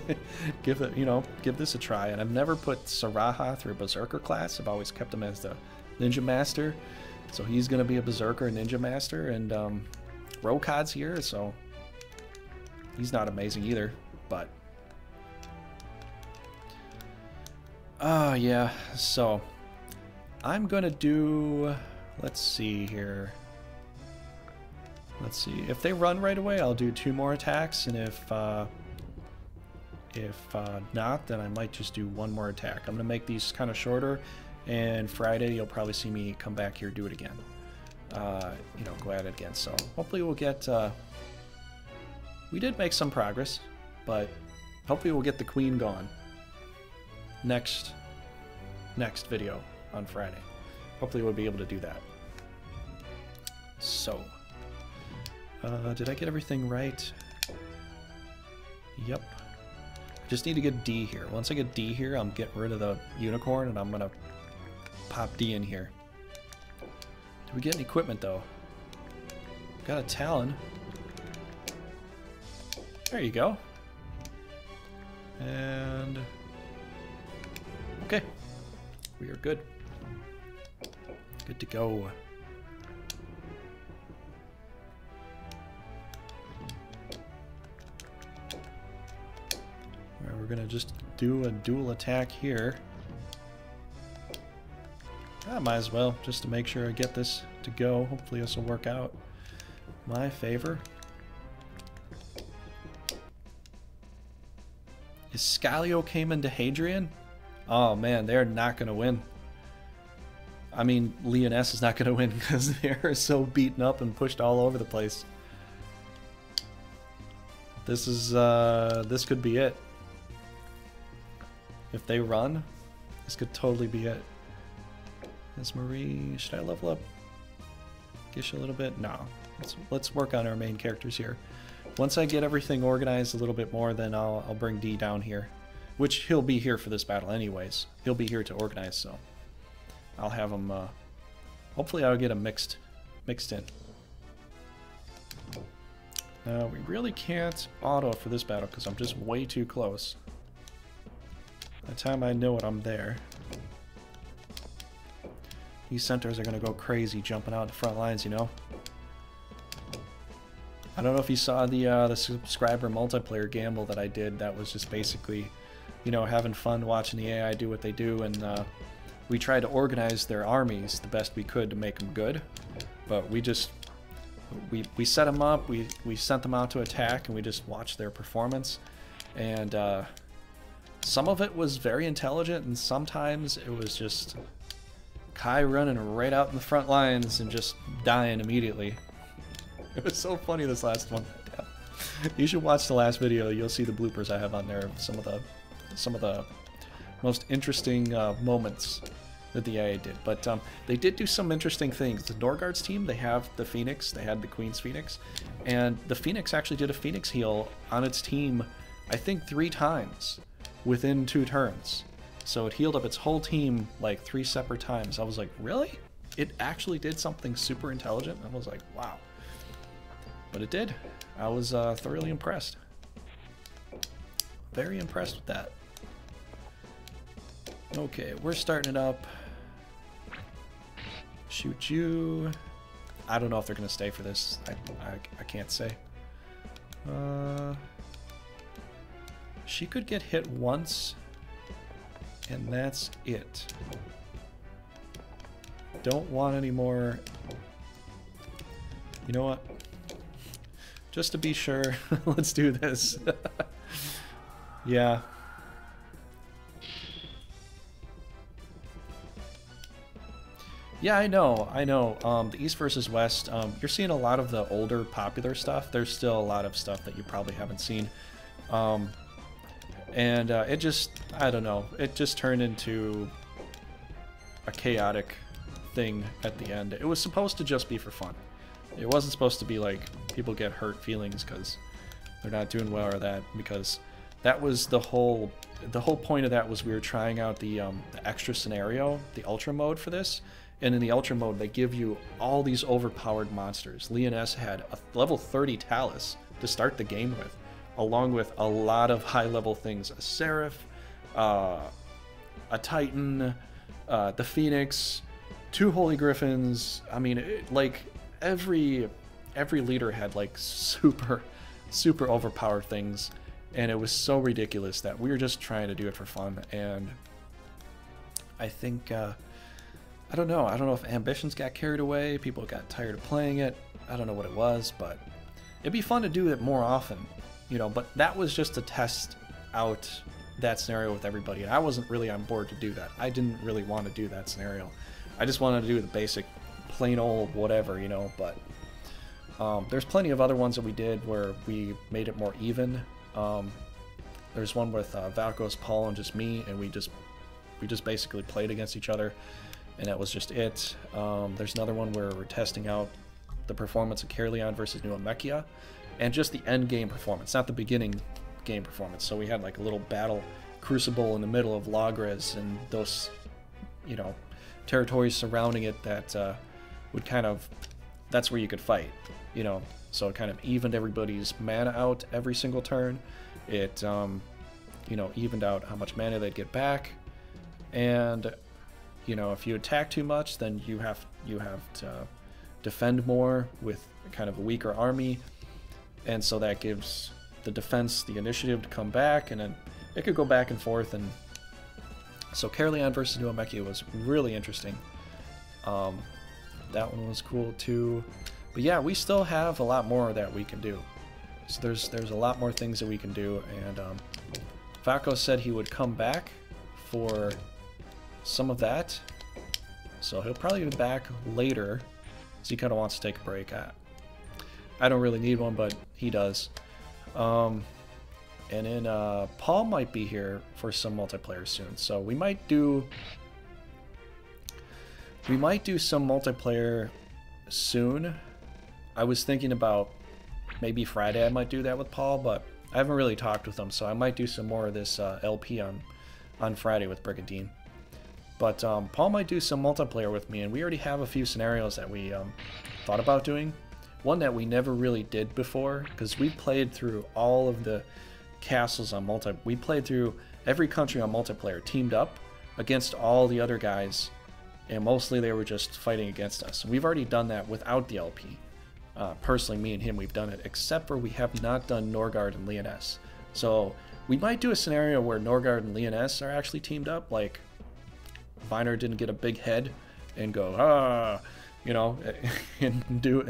give it, you know, give this a try. And I've never put Shiraha through a Berserker class. I've always kept him as the Ninja Master. So he's going to be a Berserker Ninja Master. And um, here, so he's not amazing either. But Oh, yeah. So, I'm going to do... Let's see here. Let's see. If they run right away, I'll do two more attacks. And if... Uh, if uh, not, then I might just do one more attack. I'm going to make these kind of shorter. And Friday, you'll probably see me come back here do it again. Uh, you know, go at it again. So hopefully we'll get... Uh, we did make some progress, but hopefully we'll get the queen gone next next video on Friday. Hopefully we'll be able to do that. So, uh, did I get everything right? Yep. I Just need to get D here. Once I get D here, I'm getting rid of the unicorn and I'm gonna pop D in here. Did we get any equipment though? Got a Talon. There you go. And Okay. We are good. Good to go. Alright, we're gonna just do a dual attack here. I might as well, just to make sure I get this to go. Hopefully this will work out my favor. Is came into Hadrian? Oh man, they're not going to win. I mean, Lyonesse is not going to win because they're so beaten up and pushed all over the place. This is, uh, this could be it. If they run, this could totally be it. Is Marie, should I level up Gish a little bit? No. Let's, let's work on our main characters here. Once I get everything organized a little bit more, then I'll, I'll bring D down here. Which he'll be here for this battle anyways. He'll be here to organize, so. I'll have him. Uh, hopefully, I'll get him mixed, mixed in. Now we really can't auto for this battle because I'm just way too close. By the time I know it, I'm there. These centers are gonna go crazy jumping out the front lines, you know. I don't know if you saw the uh, the subscriber multiplayer gamble that I did. That was just basically, you know, having fun watching the AI do what they do, and uh, we tried to organize their armies the best we could to make them good. But we just we we set them up. We we sent them out to attack, and we just watched their performance. And uh, some of it was very intelligent, and sometimes it was just Kai running right out in the front lines and just dying immediately. It was so funny this last one. You should watch the last video. You'll see the bloopers I have on there. Of some of the, some of the most interesting uh, moments that the IA did. But um, they did do some interesting things. The Norgard's team, they have the Phoenix. They had the Queen's Phoenix, and the Phoenix actually did a Phoenix heal on its team, I think three times within two turns. So it healed up its whole team like three separate times. I was like, really? It actually did something super intelligent. I was like, wow. But it did. I was uh, thoroughly impressed. Very impressed with that. Okay, we're starting it up. Shoot you. I don't know if they're going to stay for this. I, I, I can't say. Uh, she could get hit once, and that's it. Don't want any more. You know what? Just to be sure, let's do this. yeah. Yeah, I know, I know. Um, the East versus West, um, you're seeing a lot of the older popular stuff. There's still a lot of stuff that you probably haven't seen. Um, and uh, it just, I don't know, it just turned into a chaotic thing at the end. It was supposed to just be for fun. It wasn't supposed to be like people get hurt feelings because they're not doing well or that because that was the whole the whole point of that was we were trying out the, um, the extra scenario, the ultra mode for this. And in the ultra mode, they give you all these overpowered monsters. Lyonesse had a level 30 Talus to start the game with, along with a lot of high level things: a Seraph, uh, a Titan, uh, the Phoenix, two Holy Griffins. I mean, it, like every every leader had like super super overpowered things and it was so ridiculous that we were just trying to do it for fun and i think uh, i don't know. I don't know if ambitions got carried away people got tired of playing it. I don't know what it was but it'd be fun to do it more often you know but that was just to test out that scenario with everybody and i wasn't really on board to do that. I didn't really want to do that scenario. I just wanted to do the basic plain old whatever you know but um, there's plenty of other ones that we did where we made it more even. Um, there's one with uh, Valkos, Paul, and just me, and we just we just basically played against each other, and that was just it. Um, there's another one where we're testing out the performance of Caerleon versus New Almekia, and just the end game performance, not the beginning game performance. So we had like a little battle crucible in the middle of Lagres and those, you know, territories surrounding it that uh, would kind of that's where you could fight you know, so it kind of evened everybody's mana out every single turn. It, um, you know, evened out how much mana they'd get back, and you know, if you attack too much, then you have you have to defend more with kind of a weaker army, and so that gives the defense the initiative to come back, and then it could go back and forth. And so Caerleon versus New Almekia was really interesting. Um, that one was cool too. But yeah, we still have a lot more that we can do. So there's there's a lot more things that we can do, and um, Vaco said he would come back for some of that. So he'll probably be back later, so he kind of wants to take a break. I, I don't really need one, but he does. Um, and then uh, Paul might be here for some multiplayer soon, so we might do we might do some multiplayer soon. I was thinking about maybe Friday I might do that with Paul, but I haven't really talked with him, so I might do some more of this uh, LP on on Friday with Brigandine. But um, Paul might do some multiplayer with me, and we already have a few scenarios that we um, thought about doing. One that we never really did before, because we played through all of the castles on multi. We played through every country on multiplayer, teamed up against all the other guys, and mostly they were just fighting against us. We've already done that without the LP. Uh, personally, me and him, we've done it, except for we have not done Norgard and Lyonesse. So we might do a scenario where Norgard and Lyonesse are actually teamed up, like Viner didn't get a big head and go ah, you know, and do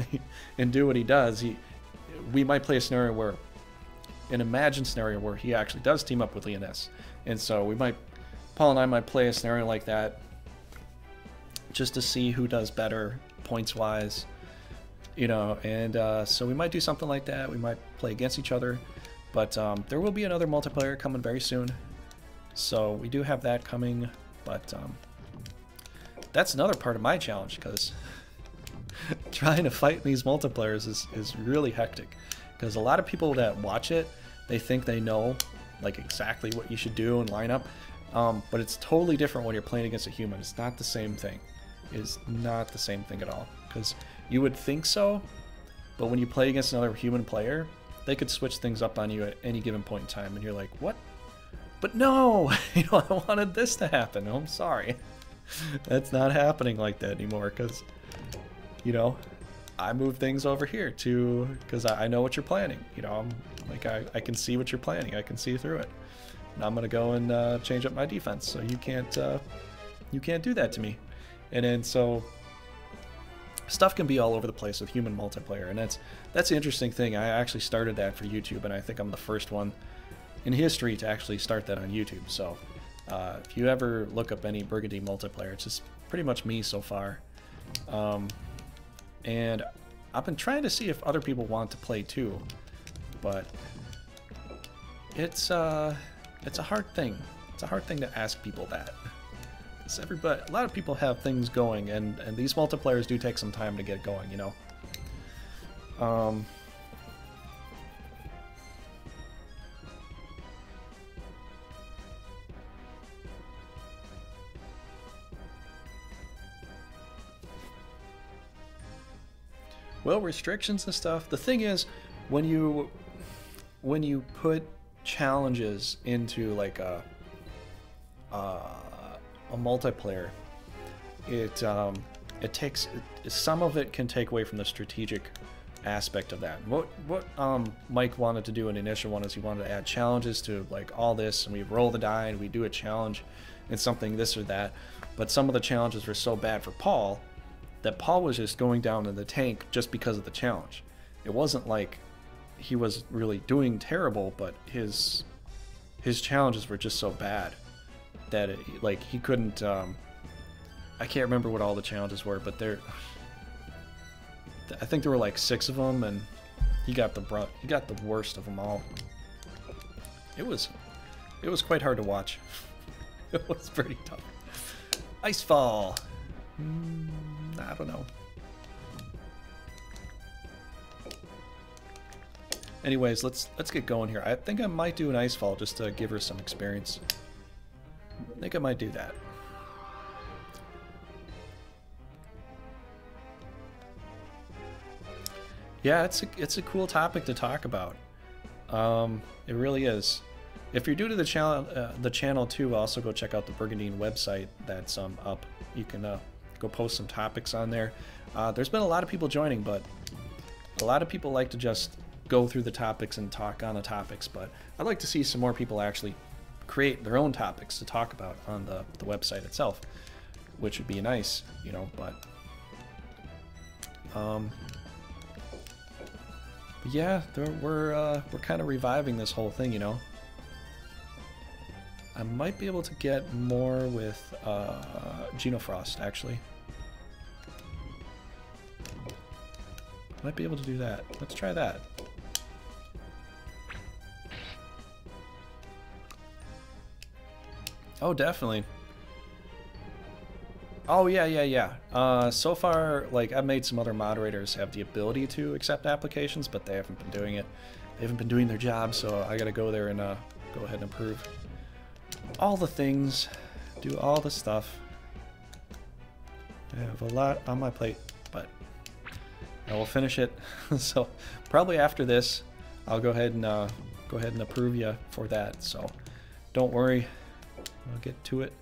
and do what he does. He, we might play a scenario where, an imagined scenario where he actually does team up with Lyonesse, and so we might, Paul and I might play a scenario like that, just to see who does better points wise, you know, and uh, so we might do something like that. We might play against each other, but um, there will be another multiplayer coming very soon, so we do have that coming, but. Um, that's another part of my challenge because trying to fight these multiplayers is, is really hectic. Because a lot of people that watch it they think they know like exactly what you should do and line up um, but it's totally different when you're playing against a human. It's not the same thing. It's not the same thing at all. Because you would think so but when you play against another human player they could switch things up on you at any given point in time and you're like what but no you know i wanted this to happen i'm sorry that's not happening like that anymore because, you know, I move things over here to because I, I, know what you're planning. You know, I'm like I, I can see what you're planning. I can see through it. And I'm gonna go and uh, change up my defense. So you can't uh, you can't do that to me. And then so stuff can be all over the place with human multiplayer, and that's that's the interesting thing. I actually started that for YouTube, and I think I'm the first one in history to actually start that on YouTube. So uh, if you ever look up any Brigandine multiplayer, it's just pretty much me so far. Um, and I've been trying to see if other people want to play too, but it's uh, it's a hard thing. It's a hard thing to ask people that. Because everybody, a lot of people have things going, and and these multiplayers do take some time to get going, you know. Um, Well, restrictions and stuff. The thing is, when you when you put challenges into like a uh, a multiplayer, it um, it takes some of it can take away from the strategic aspect of that. What what um, Mike wanted to do in the initial one is he wanted to add challenges to like all this, and we roll the die and we do a challenge and something this or that. But some of the challenges were so bad for Paul that Paul was just going down in the tank just because of the challenge. It wasn't like he was really doing terrible, but his his challenges were just so bad that it, like he couldn't. Um, I can't remember what all the challenges were, but there. I think there were like six of them, and he got the brunt. He got the worst of them all. It was, it was quite hard to watch. it was pretty tough. Icefall. Mm. I don't know. Anyways, let's let's get going here. I think I might do an ice fall just to give her some experience. I think I might do that. Yeah, it's a, it's a cool topic to talk about. Um, it really is. If you're new to the channel, uh, the channel too, also go check out the Brigandine website that's um, up. You can uh, go post some topics on there. Uh, there's been a lot of people joining, but a lot of people like to just go through the topics and talk on the topics, but I'd like to see some more people actually create their own topics to talk about on the, the website itself, which would be nice, you know, but um, but yeah, we're uh, we're kind of reviving this whole thing, you know. I might be able to get more with uh, Genofrost, actually. Might be able to do that. Let's try that. Oh, definitely. Oh, yeah, yeah, yeah. Uh, so far, like, I've made some other moderators have the ability to accept applications, but they haven't been doing it. They haven't been doing their job, so I gotta go there and uh, go ahead and approve all the things, do all the stuff. I have a lot on my plate, I will finish it. so probably after this, I'll go ahead and uh, go ahead and approve you for that. So don't worry, I'll get to it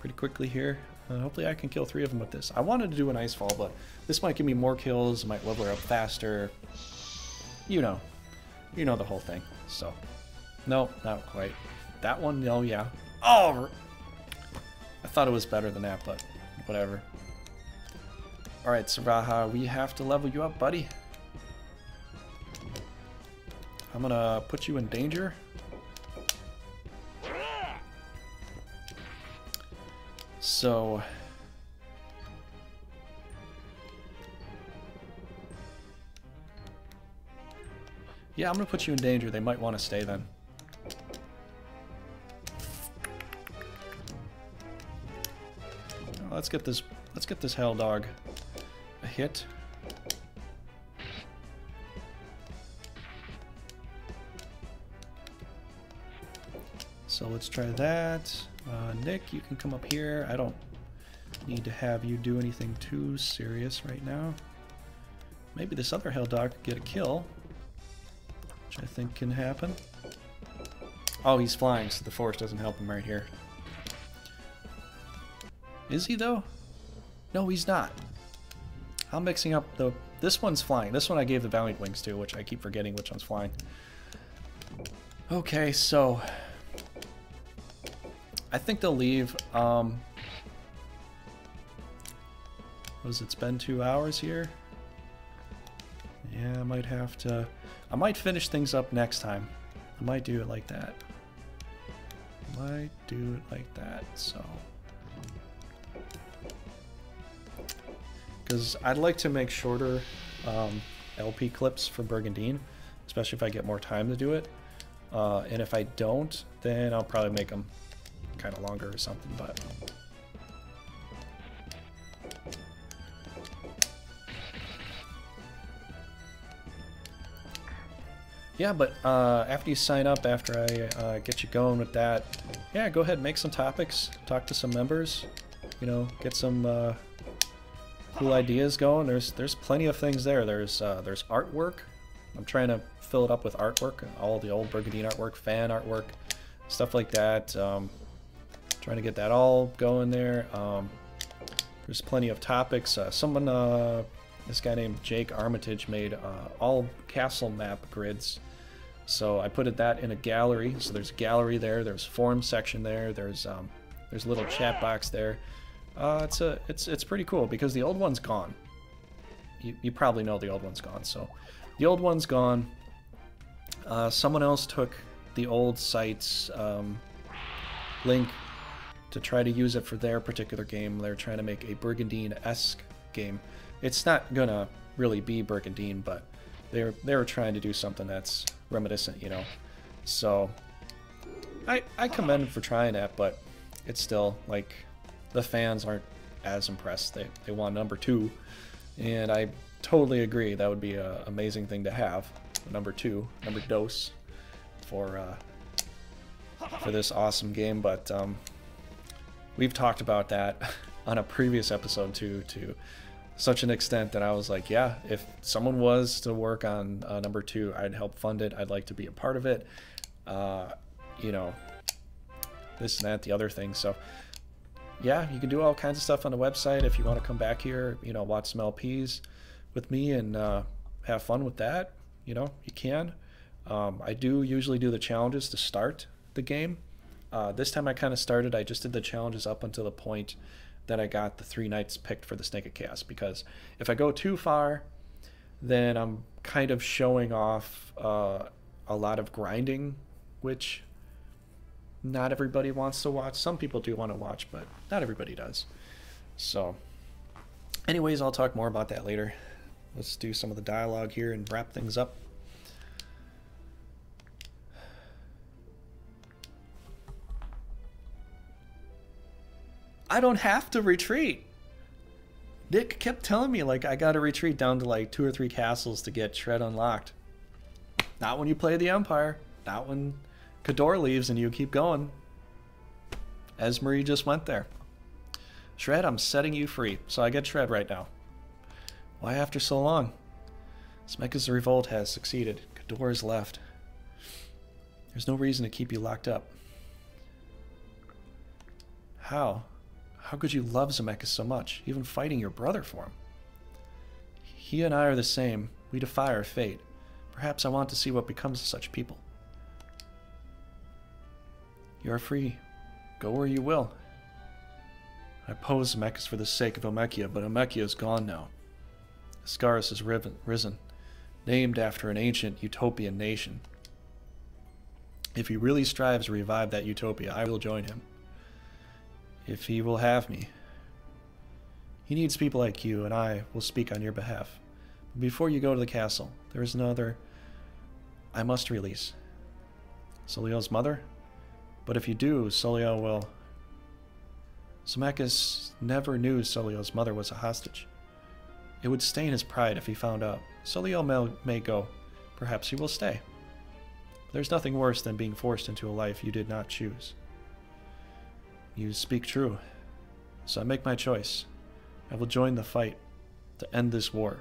pretty quickly here. Uh, hopefully I can kill three of them with this. I wanted to do an ice fall, but this might give me more kills, might level her up faster. You know, you know the whole thing. So, no, not quite. That one, no, yeah. Oh, I thought it was better than that, but whatever. Alright, Shiraha, we have to level you up, buddy. I'm gonna put you in danger. So... Yeah, I'm gonna put you in danger. They might want to stay then. Let's get this let's get this hell dog hit. So let's try that. Uh, Nick, you can come up here. I don't need to have you do anything too serious right now. Maybe this other hell dog could get a kill, which I think can happen. Oh, he's flying, so the force doesn't help him right here. Is he, though? No, he's not. I'm mixing up the... This one's flying. This one I gave the Valiant Wings to, which I keep forgetting which one's flying. Okay, so... I think they'll leave. Um, was it's been two hours here? Yeah, I might have to... I might finish things up next time. I might do it like that. I Might do it like that, so... Because I'd like to make shorter um, LP clips for Brigandine, especially if I get more time to do it. Uh, and if I don't, then I'll probably make them kind of longer or something, but... Yeah, but uh, after you sign up, after I uh, get you going with that, yeah, go ahead, make some topics, talk to some members, you know, get some uh, cool ideas going. There's there's plenty of things there. There's uh, there's artwork. I'm trying to fill it up with artwork, all the old Brigandine artwork, fan artwork, stuff like that. Um, trying to get that all going there. Um, there's plenty of topics. Uh, someone, uh, this guy named Jake Armitage made uh, all castle map grids. So I put it that in a gallery. So there's gallery there. There's form section there. There's um, there's a little chat box there. Uh, it's a it's it's pretty cool because the old one's gone. You, you probably know the old one's gone. So the old one's gone. Uh, someone else took the old site's um, link to try to use it for their particular game. They're trying to make a Brigandine-esque game. It's not gonna really be Brigandine, but they're they're trying to do something that's reminiscent, you know. So I I commend for trying that, but it's still like the fans aren't as impressed. They, they want number two, and I totally agree. That would be an amazing thing to have. Number two, number dose for uh, for this awesome game. But um, we've talked about that on a previous episode too, to such an extent that I was like, yeah, if someone was to work on uh, number two, I'd help fund it. I'd like to be a part of it. Uh, you know, this and that, the other thing. So yeah, you can do all kinds of stuff on the website. If you want to come back here, you know, watch some LPs with me and uh, have fun with that, you know, you can. Um, I do usually do the challenges to start the game. Uh, this time I kind of started, I just did the challenges up until the point that I got the three knights picked for the Snake of Chaos. Because if I go too far, then I'm kind of showing off uh, a lot of grinding, which not everybody wants to watch. Some people do want to watch, but not everybody does. So, anyways, I'll talk more about that later. Let's do some of the dialogue here and wrap things up. I don't have to retreat. Nick kept telling me like I got to retreat down to like two or three castles to get Shred unlocked. Not when you play the Empire. Not when Cador leaves and you keep going. Esmeree just went there. Shred, I'm setting you free, so I get Shred right now. Why after so long? Smeka's revolt has succeeded. Cador is left. There's no reason to keep you locked up. How? How could you love Zemeckis so much, even fighting your brother for him? He and I are the same. We defy our fate. Perhaps I want to see what becomes of such people. You are free. Go where you will. I oppose Zemeckis for the sake of Almekia, but Almekia is gone now. Esgares has risen, named after an ancient utopian nation. If he really strives to revive that utopia, I will join him. If he will have me. He needs people like you, and I will speak on your behalf. But before you go to the castle, there is another I must release. Sulio's mother? But if you do, Sulio will... Zemeckis never knew Sulio's mother was a hostage. It would stain his pride if he found out. Sulio may, may go. Perhaps he will stay. There's nothing worse than being forced into a life you did not choose. You speak true. So I make my choice. I will join the fight to end this war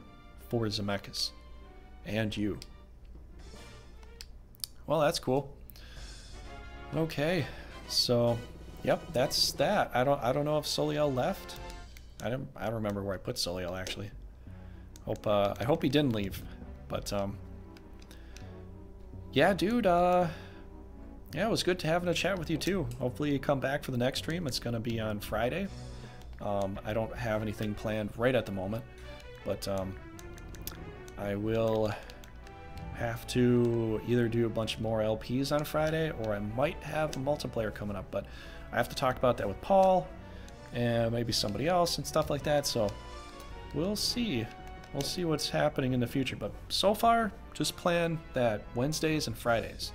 for Zemeckis. And you. Well, that's cool. Okay, so, yep, that's that. I don't, I don't know if Soliel left. I don't, I don't remember where I put Soliel actually. Hope, uh, I hope he didn't leave, but um, yeah, dude. Uh, yeah, it was good to having a chat with you too. Hopefully, you come back for the next stream. It's gonna be on Friday. Um, I don't have anything planned right at the moment, but um, I will have to either do a bunch more LPs on Friday or I might have a multiplayer coming up, but I have to talk about that with Paul and maybe somebody else and stuff like that. So we'll see. We'll see what's happening in the future. But so far, just plan that Wednesdays and Fridays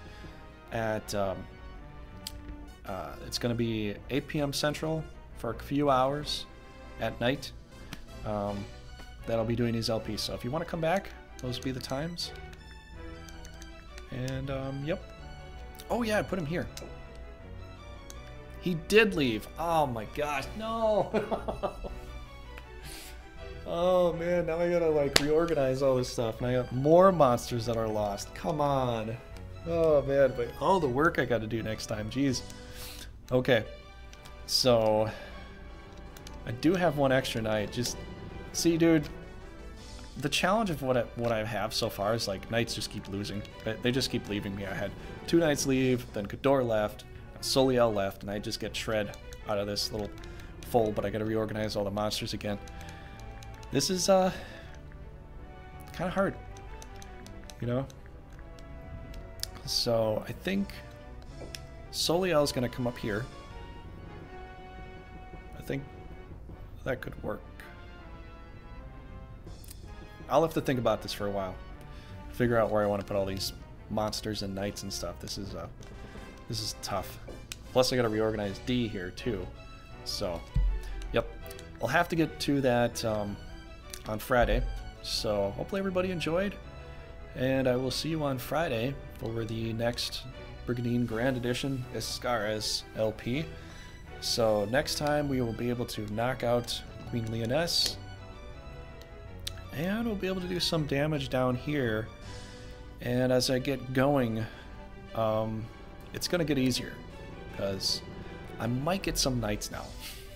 at um, uh, it's going to be 8 p.m. Central for a few hours at night. Um, that I'll be doing these LPs. So if you want to come back, those will be the times. And, um, yep. Oh, yeah, I put him here. He did leave. Oh, my gosh. No. oh, man. Now I gotta, like, reorganize all this stuff. And I got more monsters that are lost. Come on. Oh, man. But all the work I gotta do next time. Jeez. Okay. So, I do have one extra night. Just, see, dude, the challenge of what I, what I have so far is like knights just keep losing. They just keep leaving me. I had two knights leave, then Cador left, Soliel left, and I just get shred out of this little fold, but I gotta reorganize all the monsters again. This is uh kind of hard, you know? So I think Soliel is gonna come up here. I think that could work. I'll have to think about this for a while. Figure out where I want to put all these monsters and knights and stuff. This is uh, this is tough. Plus I gotta reorganize D here too. So, yep. I'll have to get to that um, on Friday. So hopefully everybody enjoyed. And I will see you on Friday for the next Brigandine Grand Edition Esgares LP. So next time we will be able to knock out Queen Lyonesse and we'll be able to do some damage down here. And as I get going, um, it's going to get easier because I might get some knights now.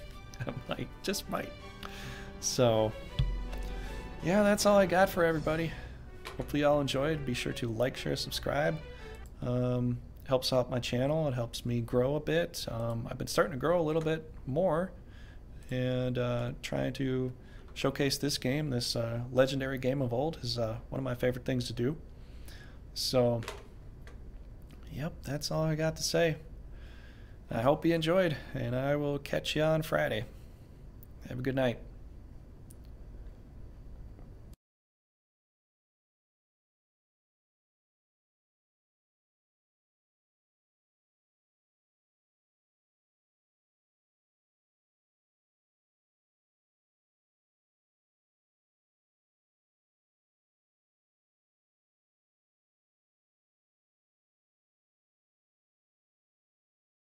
I might, just might. So, yeah, that's all I got for everybody. Hopefully y'all enjoyed. Be sure to like, share, subscribe. Um, helps out my channel. It helps me grow a bit. Um, I've been starting to grow a little bit more and uh, trying to showcase this game, this uh, legendary game of old, is uh, one of my favorite things to do. So, yep, that's all I got to say. I hope you enjoyed, and I will catch you on Friday. Have a good night.